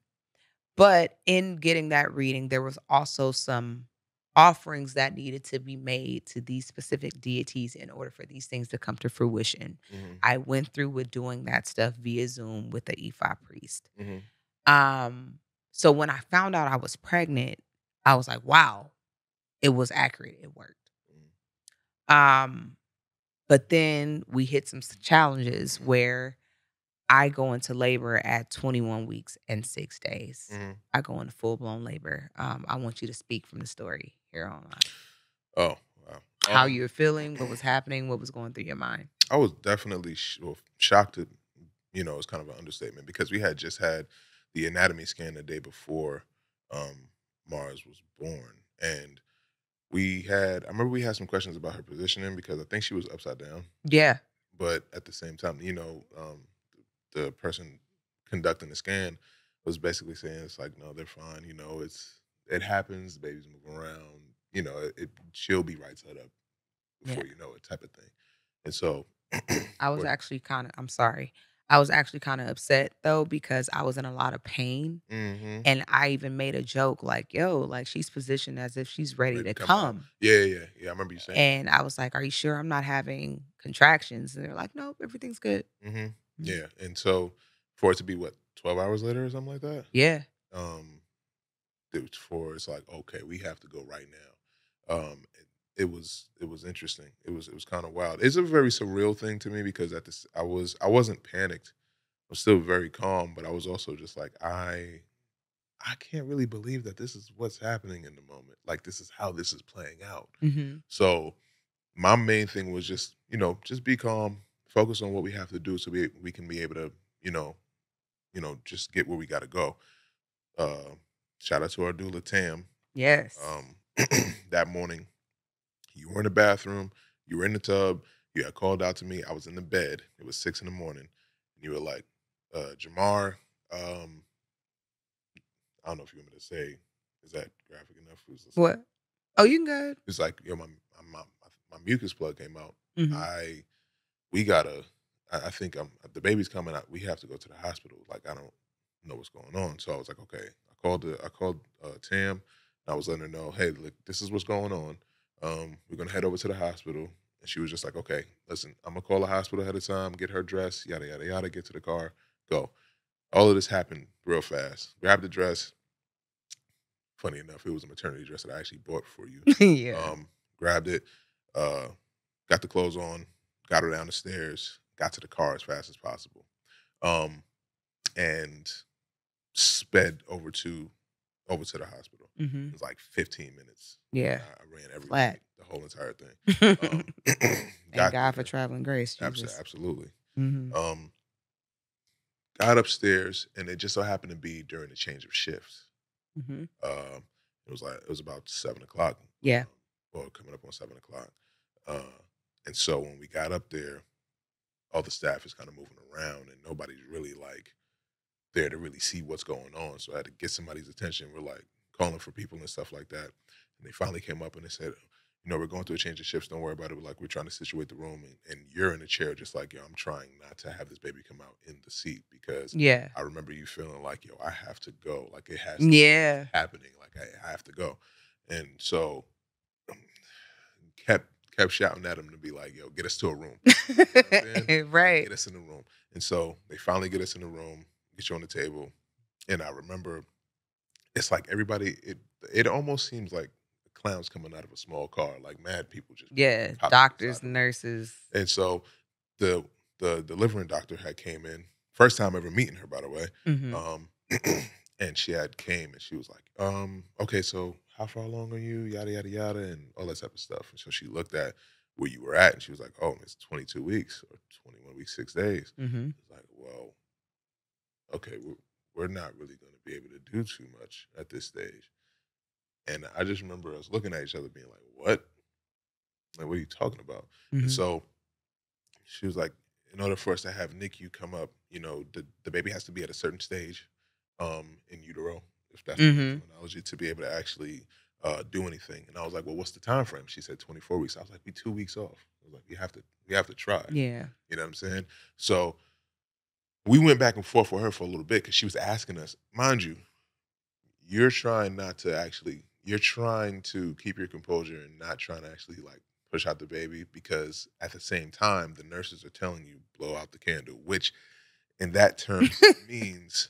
But in getting that reading, there was also some offerings that needed to be made to these specific deities in order for these things to come to fruition. Mhm. I went through with doing that stuff via Zoom with the Ifa priest. Mhm. Um, so when I found out I was pregnant, I was like, wow, it was accurate. It worked. Um, but then we hit some challenges where I go into labor at 21 weeks and six days. Mhm. I go into full blown labor. Um, I want you to speak from the story here online. Oh, wow. How Um, you were feeling, what was happening, what was going through your mind. I was definitely sh- well, shocked. To, you know, it's kind of an understatement because we had just had the anatomy scan the day before um, Mars was born, and we had. I remember we had some questions about her positioning because I think she was upside down, Yeah. but at the same time, you know, um, the person conducting the scan was basically saying it's like, no, they're fine. You know, it's it happens. The baby's moving around. You know, it, it she'll be right side up before you know it, type of thing. And so, I was actually kind of, I'm sorry. I was actually kind of upset though because I was in a lot of pain. Mhm. And I even made a joke like, yo, like she's positioned as if she's ready, Ready to come come. Yeah, yeah, yeah, yeah. I remember you saying. And I was like, Are you sure I'm not having contractions? And they're like, Nope, everything's good. hmm Mhm. Yeah, and so for it to be what twelve hours later or something like that, Yeah. um, for it's like okay, we have to go right now. Um, it, it was it was interesting. It was it was kind of wild. It's a very surreal thing to me because at this I was I wasn't panicked. I was still very calm, but I was also just like I I can't really believe that this is what's happening in the moment. Like this is how this is playing out. Mm-hmm. So my main thing was just, you know, just be calm, focus on what we have to do so we we can be able to, you know, you know, just get where we got to go. Uh, shout out to our doula Tam. Yes. Um, that morning, you were in the bathroom, you were in the tub, you had called out to me. I was in the bed. It was six in the morning, and you were like, uh, "Jamar, um, I don't know if you want me to say. Is that graphic enough? It was just- what? Oh, you can go. It's like, yo, my my my, my mucus plug came out. Mhm. I we gotta. I, I think I'm the baby's coming out. We have to go to the hospital. Like I don't know what's going on. So I was like, okay. I called the I called uh, Tam. I was letting her know, hey, look, this is what's going on. Um, we're gonna head over to the hospital. And she was just like, okay, listen, I'm gonna call the hospital ahead of time, get her dressed, yada yada yada, get to the car, go. All of this happened real fast. Grab the dress. Funny enough, it was a maternity dress that I actually bought for you yeah. um, grabbed it, uh, got the clothes on, got her down the stairs, got to the car as fast as possible, um, and sped over to over to the hospital. hmm It was like 15 minutes. Yeah. I, I ran everything, Flat. the whole entire thing. Um, Thank God for traveling grace. Jesus. absolutely. hmm Um, got upstairs, and it just so happened to be during the change of shifts. hmm Um, it was like it was about seven o'clock. Yeah. um, or coming up on seven o'clock. Uh, and so when we got up there, all the staff is kind of moving around, and nobody's really like there to really see what's going on. So I had to get somebody's attention. We're like calling for people and stuff like that. And they finally came up and they said, you know, we're going through a change of shifts. Don't worry about it. We're like, we're trying to situate the room, and, and you're in a chair, just like, yo, I'm trying not to have this baby come out in the seat because Yeah. I remember you feeling like, yo, I have to go. Like it has to Yeah. happening. Like I, I have to go. And so kept kept shouting at him to be like, yo, get us to a room. saying? right. Get us in the room. And so they finally get us in the room, get you on the table. And I remember it's like everybody it it almost seems like clowns coming out of a small car, like mad people just Yeah. Doctors, inside the room. nurses. and so the the delivering doctor had came in. First time ever meeting her, by the way. hmm Um, and she had came and she was like, um, okay, so how far along are you? Yada yada yada, and all that type of stuff. And so she looked at where you were at, and she was like, oh, it's 22 weeks or 21 weeks, six days. hmm It's like, well, okay, we're we're not really going to be able to do too much at this stage. And I just remember us looking at each other, being like, what? Like, what are you talking about? hmm And so she was like, in order for us to have NICU come up, you know, the, the baby has to be at a certain stage um, in utero, if that's the Mhm. terminology, to be able to actually uh, do anything. And I was like, well, what's the time frame? She said 24 weeks. I was like, we two weeks off. I was like, we have to, we have to try. Yeah. You know what I'm saying? So we went back and forth with her for a little bit because she was asking us, mind you, you're trying not to actually, you're trying to keep your composure and not trying to actually like push out the baby because at the same time, the nurses are telling you blow out the candle, which in that term means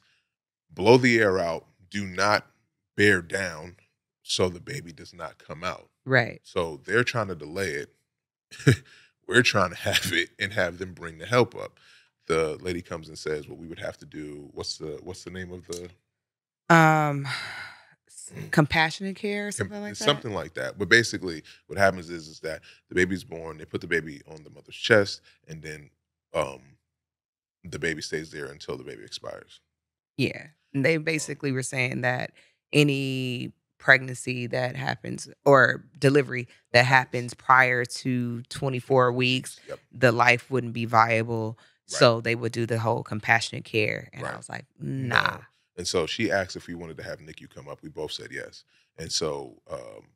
blow the air out, do not bear down so the baby does not come out. Right. So they're trying to delay it. We're trying to have it and have them bring the help up. The lady comes and says, "What we would have to do? What's the what's the name of the Um, s- compassionate care or something like that. something like that?" But basically, what happens is is that the baby's born. They put the baby on the mother's chest, and then um, the baby stays there until the baby expires. Yeah. And They basically were saying that any pregnancy that happens or delivery that happens prior to 24 weeks, Yep. the life wouldn't be viable. Right. So they would do the whole compassionate care. And Right. I was like, nah. No. And so she asked if we wanted to have NICU come up. We both said yes. And so um,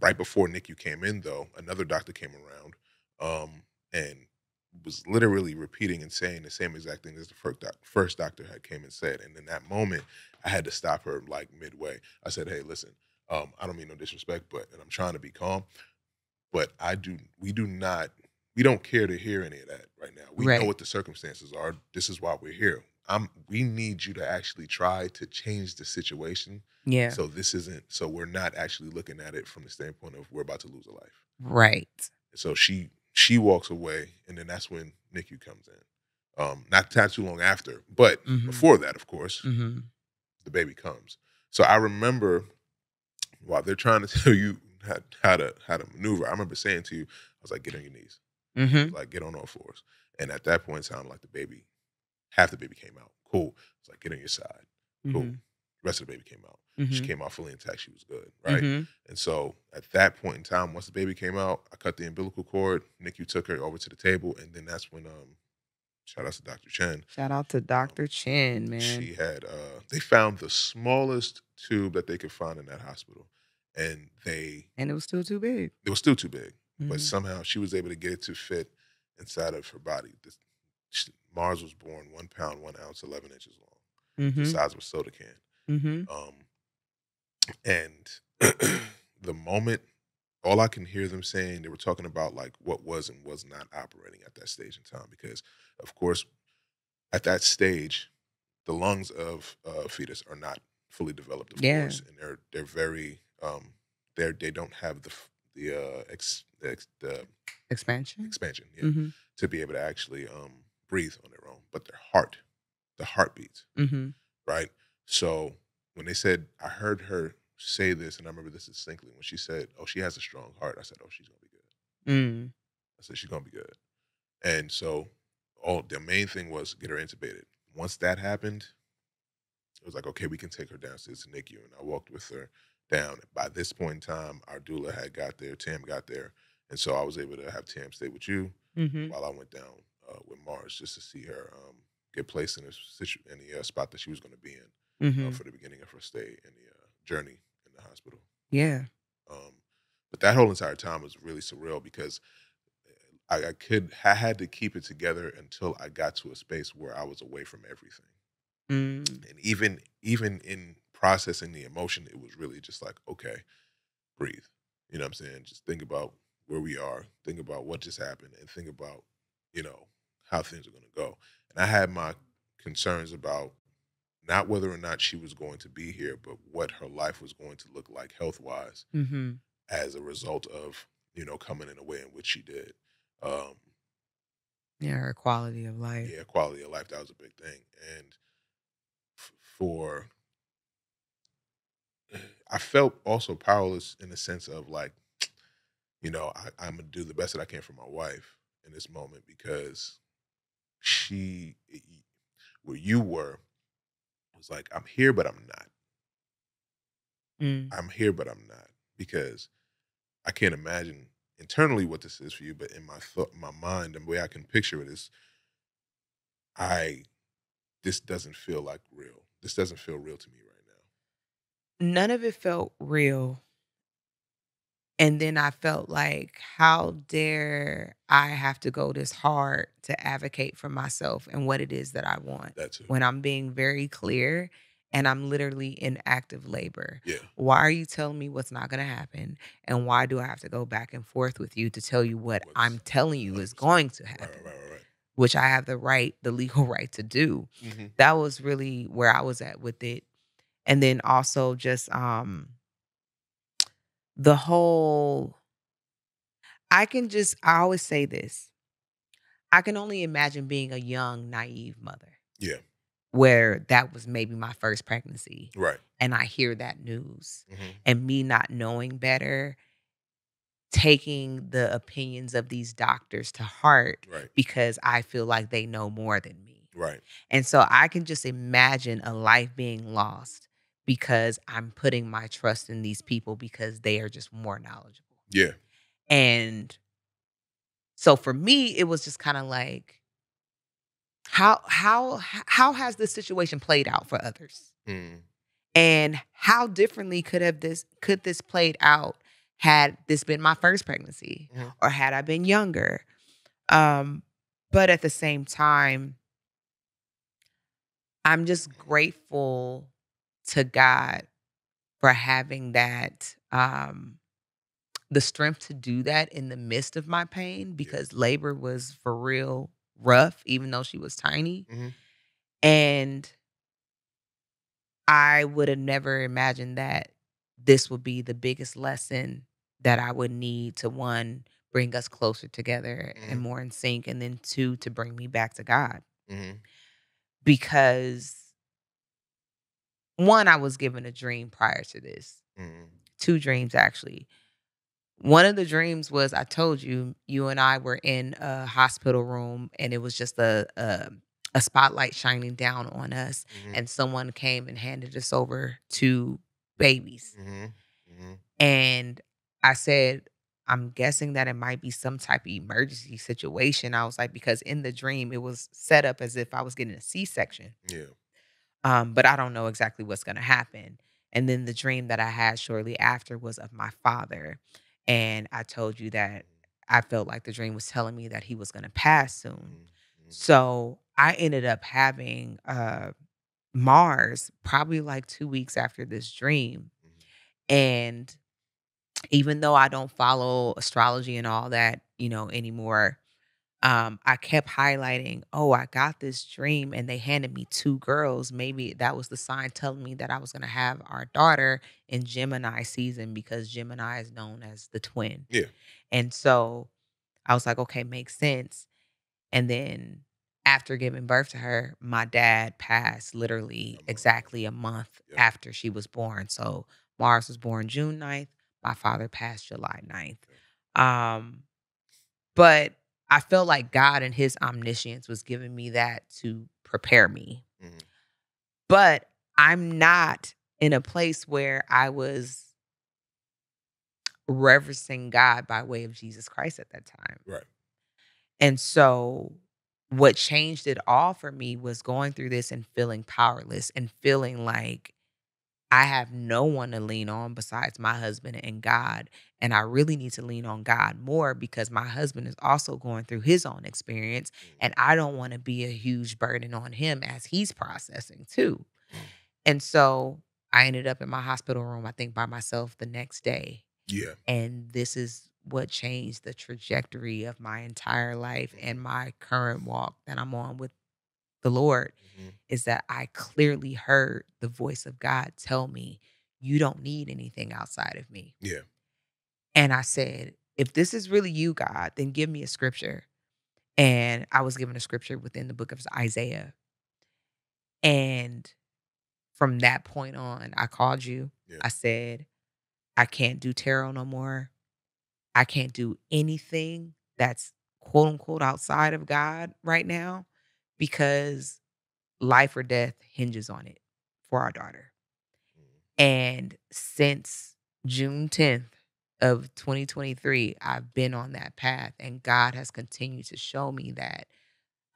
right before NICU came in, though, another doctor came around um, and was literally repeating and saying the same exact thing as the first, doc- first doctor had came and said. And in that moment, I had to stop her like midway. I said, "Hey, listen, um, I don't mean no disrespect, but and I'm trying to be calm, but I do. We do not. We don't care to hear any of that right now. We Right. know what the circumstances are. This is why we're here. I'm. We need you to actually try to change the situation. Yeah. So this isn't. So we're not actually looking at it from the standpoint of we're about to lose a life. Right. So she she walks away, and then that's when NICU comes in. Um, not not too long after, but Mhm. before that, of course, Mm-hmm. the baby comes. So I remember while they're trying to tell you how, how to how to maneuver, I remember saying to you, I was like, "Get on your knees, Mm-hmm. like get on all fours. And at that point in time, like the baby, half the baby came out. Cool. It's like get on your side. Cool. Mm-hmm. The rest of the baby came out. Mhm. She came out fully intact. She was good, right? Mhm. And so at that point in time, once the baby came out, I cut the umbilical cord. NICU took her over to the table, and then that's when um, shout out to Dr. Chen. Shout out to Dr. Chen, man. She had uh, they found the smallest tube that they could find in that hospital, and they and it was still too big. it was still too big, but Mhm. somehow she was able to get it to fit inside of her body. This, she, Mars was born one pound one ounce, eleven inches long, the Mhm. size of a soda can. Mhm. Um, and the moment, all I can hear them saying, they were talking about like what was and was not operating at that stage in time. Because, of course, at that stage, the lungs of uh, fetus are not fully developed, of Yeah. course, and they're they're very um, they're they don't have the the uh, ex, the, ex, the Expansion. expansion yeah, Mm-hmm. to be able to actually um, breathe on their own. But their heart, the heartbeats, Mm-hmm. right? So when they said, I heard her say this, and I remember this distinctly when she said, "Oh, she has a strong heart." I said, "Oh, she's gonna be good." Mm. I said, "She's gonna be good." And so, all the main thing was get her intubated. Once that happened, it was like, okay, we can take her downstairs to NICU, and I walked with her down. By this point in time, our doula had got there, Tam got there, and so I was able to have Tam stay with you Mm-hmm. while I went down uh, with Mars just to see her um, get placed in a situ- in the uh, spot that she was going to be in Mm-hmm. uh, for the beginning of her stay in the uh, journey in the hospital. Yeah. Um, but that whole entire time was really surreal because I, I could I had to keep it together until I got to a space where I was away from everything, Mm. and even even in processing the emotion, it was really just like okay, breathe. You know what I'm saying? Just think about where we are, think about what just happened, and think about you know how things are going to go. And I had my concerns about not whether or not she was going to be here, but what her life was going to look like health wise Mm-hmm. as a result of you know coming in a way in which she did. Um, Yeah, her quality of life. yeah, quality of life that was a big thing, and f- for I felt also powerless in the sense of like, you know, I, I'm gonna do the best that I can for my wife in this moment because she, where you were, was like, I'm here, but I'm not. Mm. I'm here, but I'm not because I can't imagine internally what this is for you. But in my thought, my mind, the way I can picture it is, I this doesn't feel like real. This doesn't feel real to me. None of it felt real. And then I felt like, how dare I have to go this hard to advocate for myself and what it is that I want when I'm being very clear and I'm literally in active labor. yeah, Why are you telling me what's not going to happen? And why do I have to go back and forth with you to tell you what What's I'm telling you is going to happen? right, right, right. Which I have the right, the legal right to do. right. hmm That was really where I was at with it. And then also just um the whole I can just I always say this. I can only imagine being a young, naive mother. Yeah. Where that was maybe my first pregnancy Right. and I hear that news hmm and me not knowing better, taking the opinions of these doctors to heart Right. because I feel like they know more than me. Right. And so I can just imagine a life being lost because I'm putting my trust in these people because they are just more knowledgeable. Yeah. And so for me, it was just kind of like, how how how has this situation played out for others? Mm. And how differently could have this could this played out had this been my first pregnancy Mhm. or had I been younger? Um, but at the same time, I'm just grateful to God for having that um the strength to do that in the midst of my pain because labor was for real rough even though she was tiny Mhm. and I would have never imagined that this would be the biggest lesson that I would need to one bring us closer together and Mhm. more in sync, and then two to bring me back to God Mhm. because one, I was given a dream prior to this, Mhm. two dreams actually. One of the dreams was I told you, you and I were in a hospital room and it was just a a, a spotlight shining down on us, Mhm. and someone came and handed us over to babies. Mhm. Mhm. And I said, I'm guessing that it might be some type of emergency situation. I was like, because in the dream, it was set up as if I was getting a C section. Yeah. Um, but I don't know exactly what's going to happen. And then the dream that I had shortly after was of my father. And I told you that I felt like the dream was telling me that he was going to pass soon. Mhm. Mhm. So I ended up having uh, Mars probably like two weeks after this dream. Mhm. And even though I don't follow astrology and all that, you know, anymore, um, I kept highlighting, oh, I got this dream and they handed me two girls. Maybe that was the sign telling me that I was going to have our daughter in Gemini season because Gemini is known as the twin. Yeah. And so I was like, okay, makes sense. And then after giving birth to her, my dad passed literally exactly a month after she was born. So Mars was born June 9th. My father passed July 9th. Um, but I felt like God and his omniscience was giving me that to prepare me. Mhm. But I'm not in a place where I was reverencing God by way of Jesus Christ at that time. Right. And so what changed it all for me was going through this and feeling powerless and feeling like I have no one to lean on besides my husband and God. And I really need to lean on God more because my husband is also going through his own experience. And mm. I don't want to be a huge burden on him as he's processing too. Mm. And so I ended up in my hospital room, I think by myself the next day. Yeah. And this is what changed the trajectory of my entire life and my current walk that I'm on with the Lord Mhm. is that I clearly heard the voice of God tell me, You don't need anything outside of me. Yeah. And I said, If this is really you, God, then give me a scripture. And I was given a scripture within the book of Isaiah. And from that point on, I called you. Yeah. I said, I can't do tarot no more. I can't do anything that's quote unquote outside of God right now because life or death hinges on it for our daughter. Mhm. And since June 10th of 2023, I've been on that path, and God has continued to show me that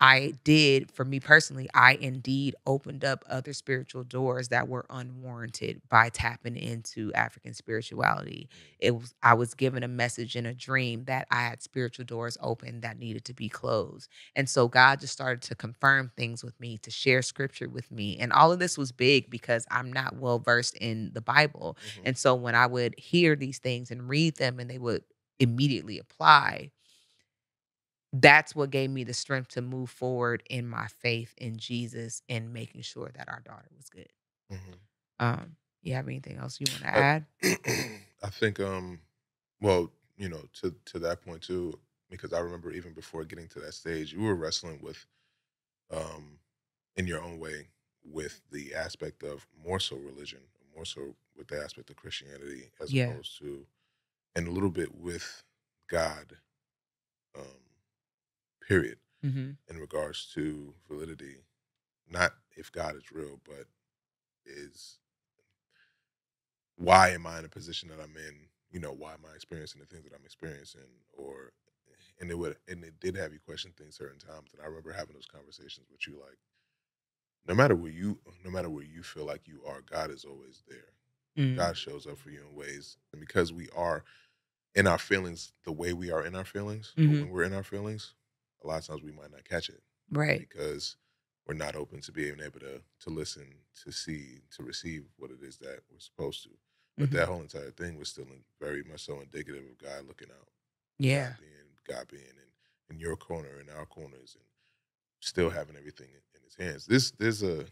I did, for me personally, I indeed opened up other spiritual doors that were unwarranted by tapping into African spirituality. It was I was given a message in a dream that I had spiritual doors open that needed to be closed. And so God just started to confirm things with me, to share scripture with me. And all of this was big because I'm not well versed in the Bible. Mhm. And so when I would hear these things and read them and they would immediately apply, that's what gave me the strength to move forward in my faith in Jesus and making sure that our daughter was good. Mhm. Um, you have anything else you want to add? I think um well, you know, to to that point too, because I remember even before getting to that stage, you were wrestling with um in your own way with the aspect of more so religion, more so with the aspect of Christianity as Yeah. opposed to and a little bit with God um period Mm-hmm. in regards to validity. Not if God is real, but is why am I in a position that I'm in? You know, why am I experiencing the things that I'm experiencing? Or and it would and it did have you question things certain times. And I remember having those conversations with you like no matter where you no matter where you feel like you are, God is always there. Mm. God shows up for you in ways. And because we are in our feelings the way we are in our feelings, Mhm. when we're in our feelings, a lot of times we might not catch it Right. because we're not open to being able to to listen, to see, to receive what it is that we're supposed to. But Mhm. that whole entire thing was still in, very much so indicative of God looking out, Yeah. God being God being in, in your corner, in our corners, and still having everything in, in His hands. This there's a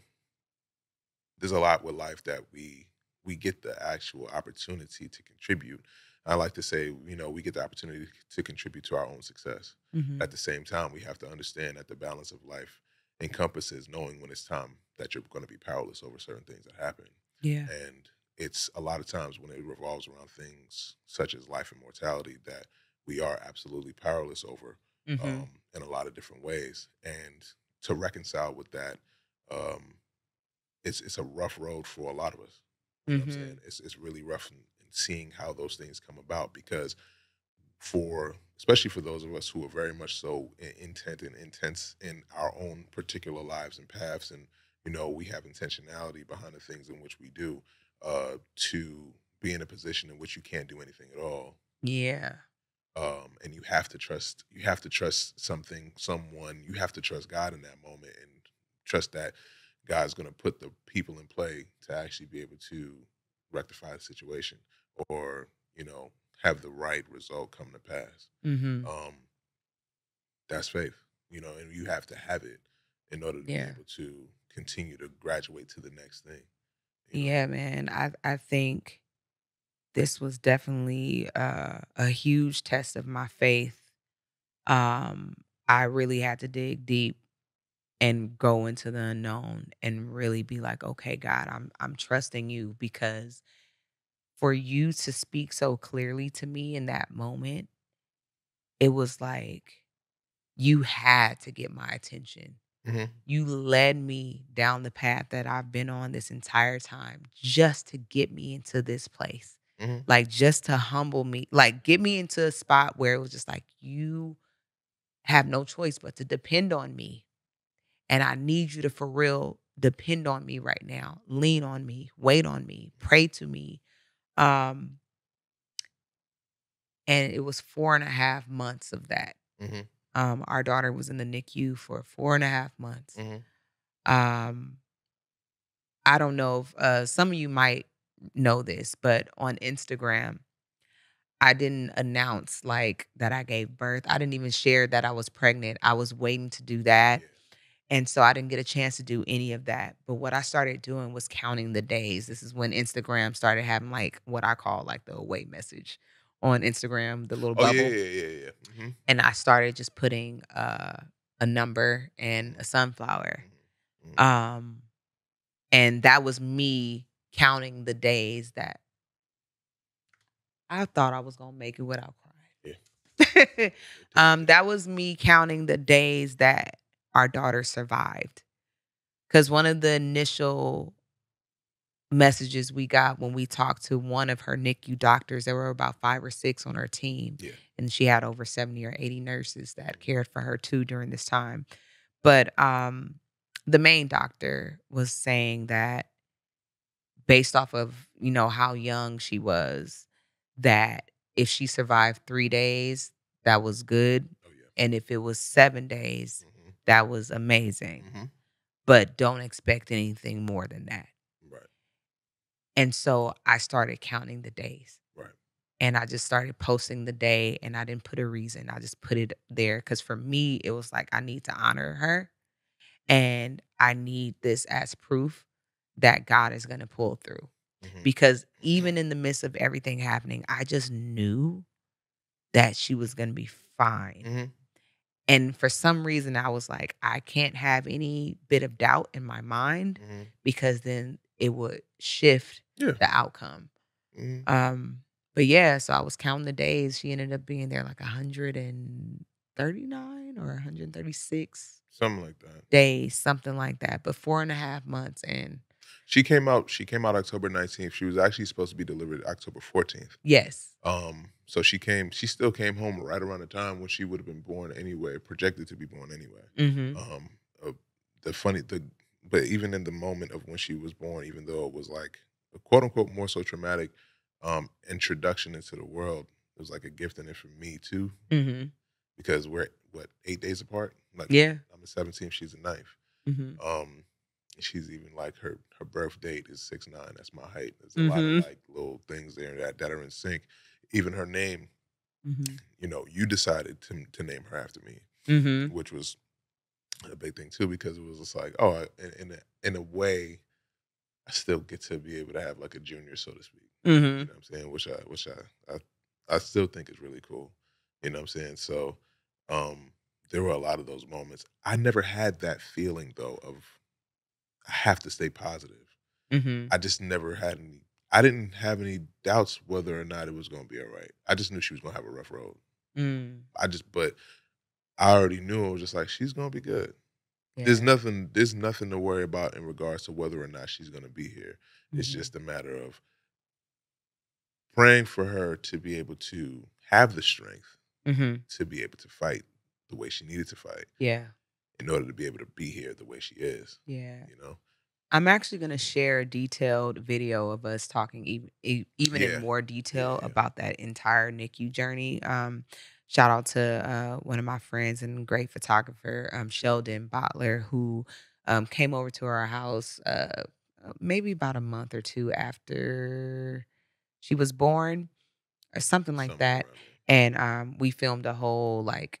there's a lot with life that we we get the actual opportunity to contribute. I like to say, you know, we get the opportunity to contribute to our own success. Mhm. At the same time, we have to understand that the balance of life encompasses knowing when it's time that you're going to be powerless over certain things that happen. Yeah. And it's a lot of times when it revolves around things such as life and mortality that we are absolutely powerless over Mhm. um, in a lot of different ways. And to reconcile with that, um, it's it's a rough road for a lot of us. You know what I'm saying? It's it's really rough seeing how those things come about because for especially for those of us who are very much so intent and intense in our own particular lives and paths and you know we have intentionality behind the things in which we do uh to be in a position in which you can't do anything at all Yeah. um and you have to trust you have to trust something someone you have to trust god in that moment and trust that god's going to put the people in play to actually be able to rectify the situation or you know have the right result come to pass Mhm. um that's faith you know and you have to have it in order to Yeah. be able to continue to graduate to the next thing you know? Yeah, man. I I think this was definitely uh, a huge test of my faith. Um, I really had to dig deep and go into the unknown and really be like, okay, God, I'm I'm trusting you because for you to speak so clearly to me in that moment, it was like you had to get my attention. Mhm. You led me down the path that I've been on this entire time just to get me into this place. Mhm. Like just to humble me, like get me into a spot where it was just like you have no choice but to depend on me. And I need you to for real depend on me right now. Lean on me, wait on me, pray to me. Um and it was four and a half months of that. Mhm. Um, our daughter was in the NICU for four and a half months. Mhm. Um, I don't know if uh, some of you might know this, but on Instagram, I didn't announce like that I gave birth. I didn't even share that I was pregnant. I was waiting to do that. And so I didn't get a chance to do any of that. But what I started doing was counting the days. This is when Instagram started having like what I call like the away message on Instagram, the little oh bubble yeah yeah yeah yeah Mhm. and I started just putting uh, a number and a sunflower. Mhm. Mhm. Um, and that was me counting the days that I thought I was gonna make it without crying. um, that was me counting the days that our daughter survived. Because one of the initial messages we got when we talked to one of her NICU doctors, there were about five or six on her team Yeah. and she had over 70 or 80 nurses that cared for her too during this time. But um the main doctor was saying that based off of, you know, how young she was, that if she survived 3 days, that was good, oh yeah and if it was 7 days. That was amazing. Mhm. But don't expect anything more than that. right And so I started counting the days. right and I just started posting the day and I didn't put a reason. I just put it there cuz for me it was like I need to honor her and I need this as proof that God is going to pull through. Mhm. Because even in the midst of everything happening, I just knew that she was going to be fine. Mhm. And for some reason I was like I can't have any bit of doubt in my mind Mhm. because then it would shift Yeah. the outcome. Mhm. Um, but yeah, so I was counting the days. She ended up being there like 139 or 136 something like that days, something like that. But four and a half months and She came out. She came out October nineteenth. She was actually supposed to be delivered October fourteenth. yes. Um, so she came. She still came home right around the time when she would have been born anyway, projected to be born anyway. Mm-hmm. Um, uh, the funny, the but even in the moment of when she was born, even though it was like a quote unquote more so traumatic um, introduction into the world, it was like a gift in it for me too, Mm-hmm. because we're what eight days apart. Like Yeah. I'm the seventeenth, she's the ninth. Mm-hmm. Um, she's even like her her birth date is six nine. That's my height. There's a lot Mhm. of like little things there that that are in sync. Even her name, Mm-hmm. you know, you decided to to name her after me, Mm-hmm. which was a big thing too because it was just like, oh, in in a, in a way, I still get to be able to have like a junior, so to speak. Mm-hmm. You know what I'm saying? Which I which I I, I still think is really cool. You know what I'm saying? So um there were a lot of those moments. I never had that feeling though of I have to stay positive. Mm-hmm. I just never had any I didn't have any doubts whether or not it was gonna be all right. I just knew she was gonna have a rough road. Mm. I just but I already knew it was just like she's gonna be good. There's nothing there's nothing to worry about in regards to whether or not she's gonna be here. It's Mhm. just a matter of praying for her to be able to have the strength Mhm. to be able to fight the way she needed to fight Yeah. In order to be able to be here the way she is. Yeah. You know? I'm actually going to share a detailed video of us talking even even Yeah. in more detail yeah. about that entire NICU journey. Um, shout out to uh, one of my friends and great photographer, um, Sheldon Butler, who um, came over to our house uh, uh, maybe about a month or two after she was born, or something like Something that. around And um, we filmed a whole like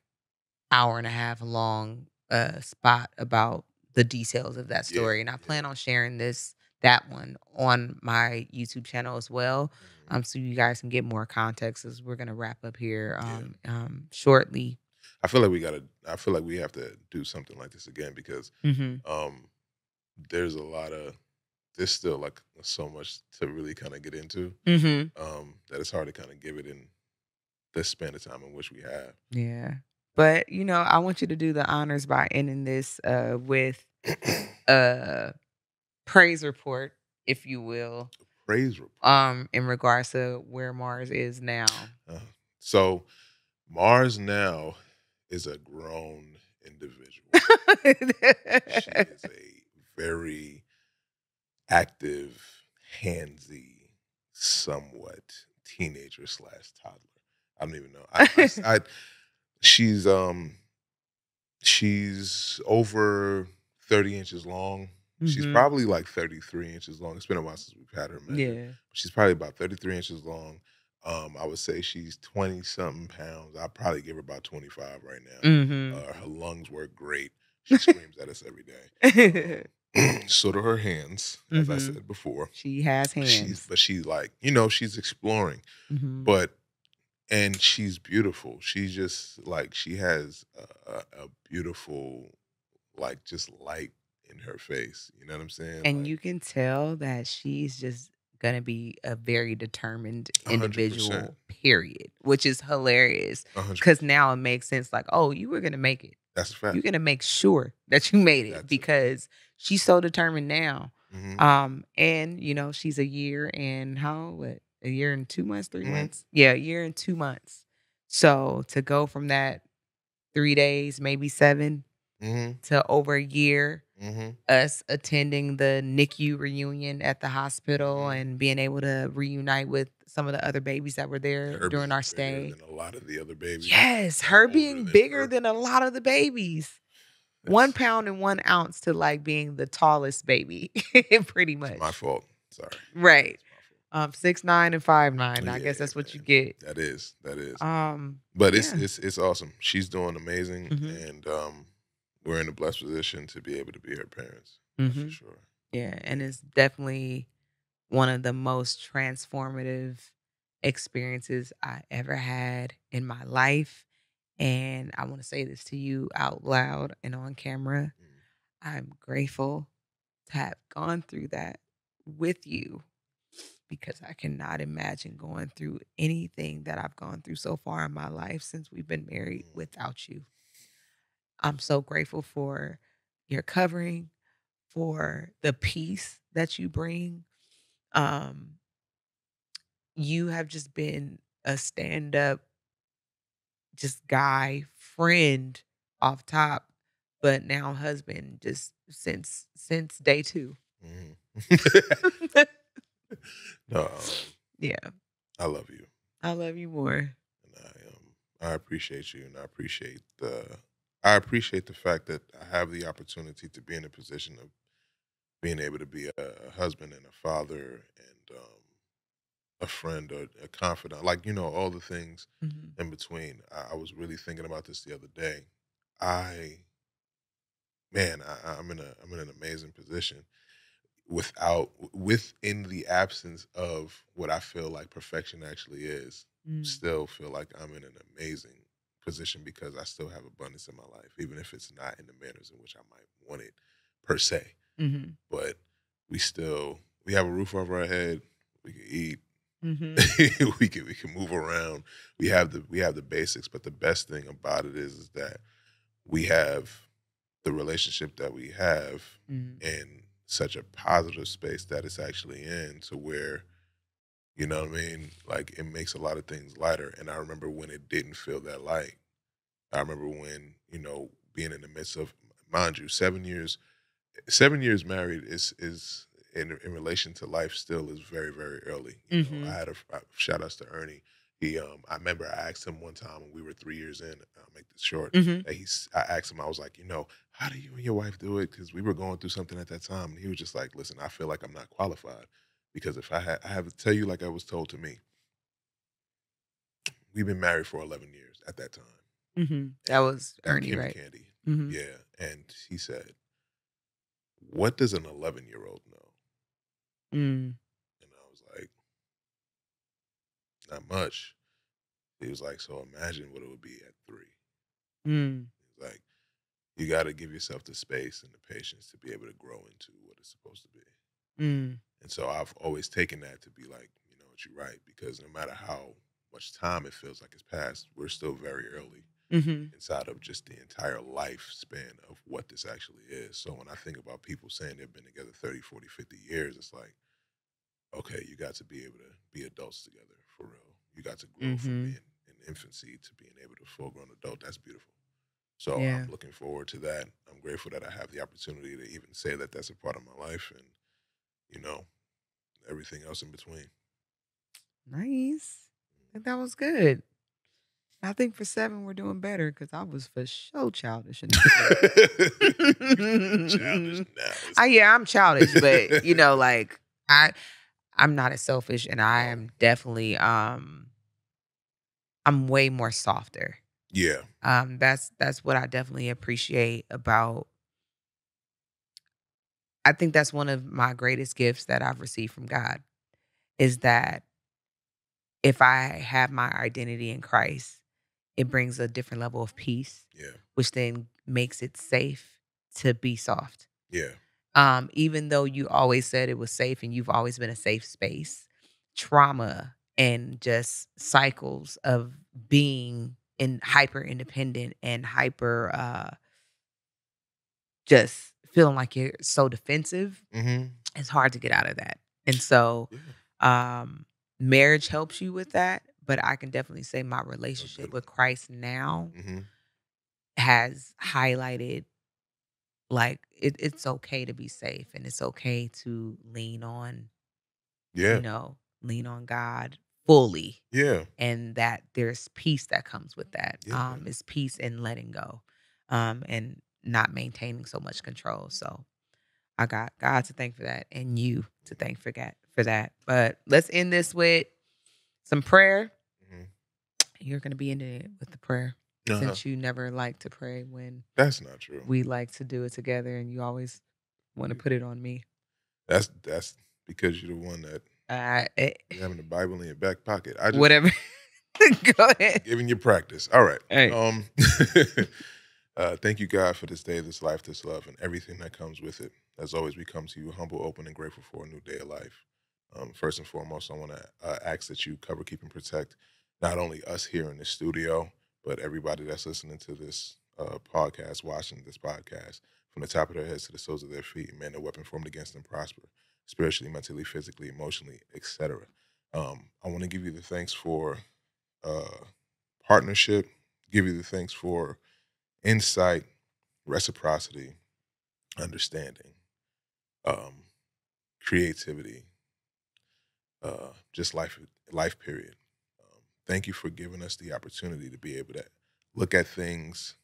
hour and a half long uh, spot about the details of that Yeah, story. And I yeah. plan on sharing this that one on my YouTube channel as well. Mhm. um, so you guys can get more context as we're gonna wrap up here Yeah. um, um, shortly. I feel like we gotta I feel like we have to do something like this again because Mm-hmm. um there's a lot of there's still like so much to really kind of get into Mm-hmm. um that it's hard to kind of give it in the span of time in which we have Yeah. But you know, I want you to do the honors by ending this uh, with a praise report, if you will, praise report um, in regards to where Mars is now. Uh, so Mars now is a grown individual. she is a very active, handsy, somewhat teenager slash toddler. I don't even know. I, I- I- she's um she's over 30 inches long. She's Mhm. probably like 33 inches long. It's been a while since we've had her yeah. she's probably about 33 inches long. Um, I would say she's 20 something pounds. I'd probably give her about 25 right now. Mm-hmm. Uh, her lungs work great. She screams at us every day. Um, so do her hands, as I Mhm. said before. she has She's, hands. but she's like, you know, she's exploring, Mhm. but, and she's beautiful. She's just like, she has a, a, beautiful, like, just light in her face. You know what I'm saying? and Like, you can tell that she's just gonna be a very determined individual. percent. Period. Which is hilarious because now it makes sense. Like, oh, you were gonna make it. That's a fact. You're gonna make sure that you made it That's it. because she's so determined now. Mhm. Um, and you know, she's a year and how what a year and two months, 3 Mhm. months? Yeah, a year and two months. So to go from that three days, maybe seven, Mhm. to over a year, Mhm. us attending the NICU reunion at the hospital Mhm. and being able to reunite with some of the other babies that were there Her during our stay. a lot of the other babies. Yes, her being than bigger her. than a lot of the babies. One That's- pound and one ounce to like being the tallest baby, pretty much. my fault. Sorry. Right. Um, six nine and five nine. I guess that's what man. you get. That is. That is. Um, but it's yeah. it's it's awesome. She's doing amazing, Mhm. and um, we're in a blessed position to be able to be her parents mhm. for sure. Yeah, and it's definitely one of the most transformative experiences I ever had in my life. And I want to say this to you out loud and on camera. Mm. I'm grateful to have gone through that with you because I cannot imagine going through anything that I've gone through so far in my life since we've been married Mm. without you. I'm so grateful for your covering, for the peace that you bring. Um, you have just been a stand up, just guy, friend off top, but now husband just since since day two. Mhm. no, um, yeah, I love you, I love you more. and I um I appreciate you, and I appreciate the I appreciate the fact that I have the opportunity to be in a position of being able to be a, a husband and a father and um, a friend or a confidant, like you know all the things Mhm. in between. I, I was really thinking about this the other day. I, man, I, I'm in a I'm in an amazing position. Without within the absence of what I feel like perfection actually is, Mm. still feel like I'm in an amazing position because I still have abundance in my life, even if it's not in the manners in which I might want it per se. Mhm. But we still we have a roof over our head. We can eat. Mhm. we can we can move around. We have the we have the basics. But the best thing about it is is that we have the relationship that we have Mhm. in such a positive space that it's actually in to where you know what I mean? Like it makes a lot of things lighter. And I remember when it didn't feel that light. I remember when, you know, being in the midst of mind you, seven years seven years married is is in in relation to life still is very, very early. You Mhm. know, I had a uh, shout outs to Ernie. He um I remember I asked him one time when we were three years in, I'll make this short. Mhm. he's I asked him, I was like, you know, how do you and your wife do it? Because we were going through something at that time. And he was just like, listen, I feel like I'm not qualified. Because if I had I have to tell you like I was told to me, we've been married for eleven years at that time. Mhm. That was Ernie, Kim right? Candy. Mhm. Yeah. And he said, What does an eleven year old know? Mm. And I was like, Not much. He was like, So imagine what it would be at three. Mm. You got to give yourself the space and the patience to be able to grow into what it's supposed to be. Mm. And so I've always taken that to be like, you know what, you're right. Because no matter how much time it feels like it's passed, we're still very early Mhm. inside of just the entire lifespan of what this actually is. So when I think about people saying they've been together 30, 40, 50 years, it's like, okay, you got to be able to be adults together for real. You got to grow from Mhm. being in infancy to being able to full grown adult. That's beautiful. So Yeah. I'm looking forward to that. I'm grateful that I have the opportunity to even say that that's a part of my life and, you know, everything else in between. Nice. I think that was good. I think for seven we're doing better because I was for sure childish. Childish now. I, yeah, I'm childish, but you know, like I, I'm not as selfish, and I am definitely, um, I'm way more softer. Yeah. Um, that's that's what I definitely appreciate about. I think that's one of my greatest gifts that I've received from God, is that if I have my identity in Christ, it brings a different level of peace, Yeah. which then makes it safe to be soft. Yeah. Um, even though you always said it was safe and you've always been a safe space, trauma and just cycles of being in hyper independent and hyper uh just feeling like you're so defensive, Mm-hmm. it's hard to get out of that. And so Yeah. um marriage helps you with that, but I can definitely say my relationship good with Christ now Mm-hmm. has highlighted like it, it's okay to be safe and it's okay to lean on Yeah. you know lean on god fully Yeah. and that there's peace that comes with that Yeah. um is peace in letting go um and not maintaining so much control so i got god to thank for that and you to thank for that for that but let's end this with some prayer Mhm. you're gonna be ending it with the prayer Uh-huh. since you never like to pray when That's not true. we like to do it together and you always want to put it on me. That's that's because you're the one that Uh, eh, you having the Bible in your back pocket. I just whatever. Go ahead. giving you practice. All right. Hey. Um uh thank you God for this day, this life, this love, and everything that comes with it. As always, we come to you humble, open, and grateful for a new day of life. Um, first and foremost, I want to uh, ask that you cover, keep, and protect not only us here in the studio, but everybody that's listening to this uh, podcast, watching this podcast, from the top of their heads to the soles of their feet. Man, no weapon formed against them prosper, spiritually, mentally, physically, emotionally, etc. Um, I want to give you the thanks for uh, partnership, give you the thanks for insight, reciprocity, understanding, um, creativity, uh, just life, life period. Um, thank you for giving us the opportunity to be able to look at things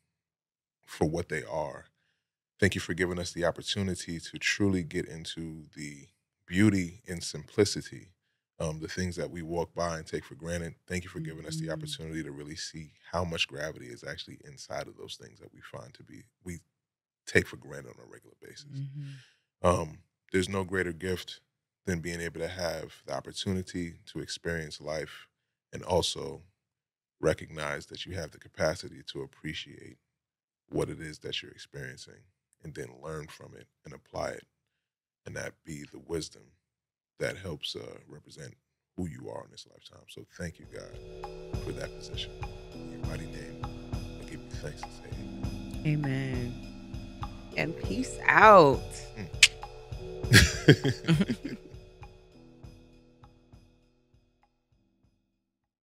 for what they are. Thank you for giving us the opportunity to truly get into the beauty and simplicity, um, the things that we walk by and take for granted. Thank you for giving us the Mhm. opportunity to really see how much gravity is actually inside of those things that we find to be we take for granted on a regular basis. Mhm. Um, there's no greater gift than being able to have the opportunity to experience life and also recognize that you have the capacity to appreciate what it is that you're experiencing and then learn from it and apply it and that be the wisdom that helps uh, represent who you are in this lifetime. So thank you, God, for that position. In your mighty name, I give you thanks and say amen. Amen. And peace out. Mm.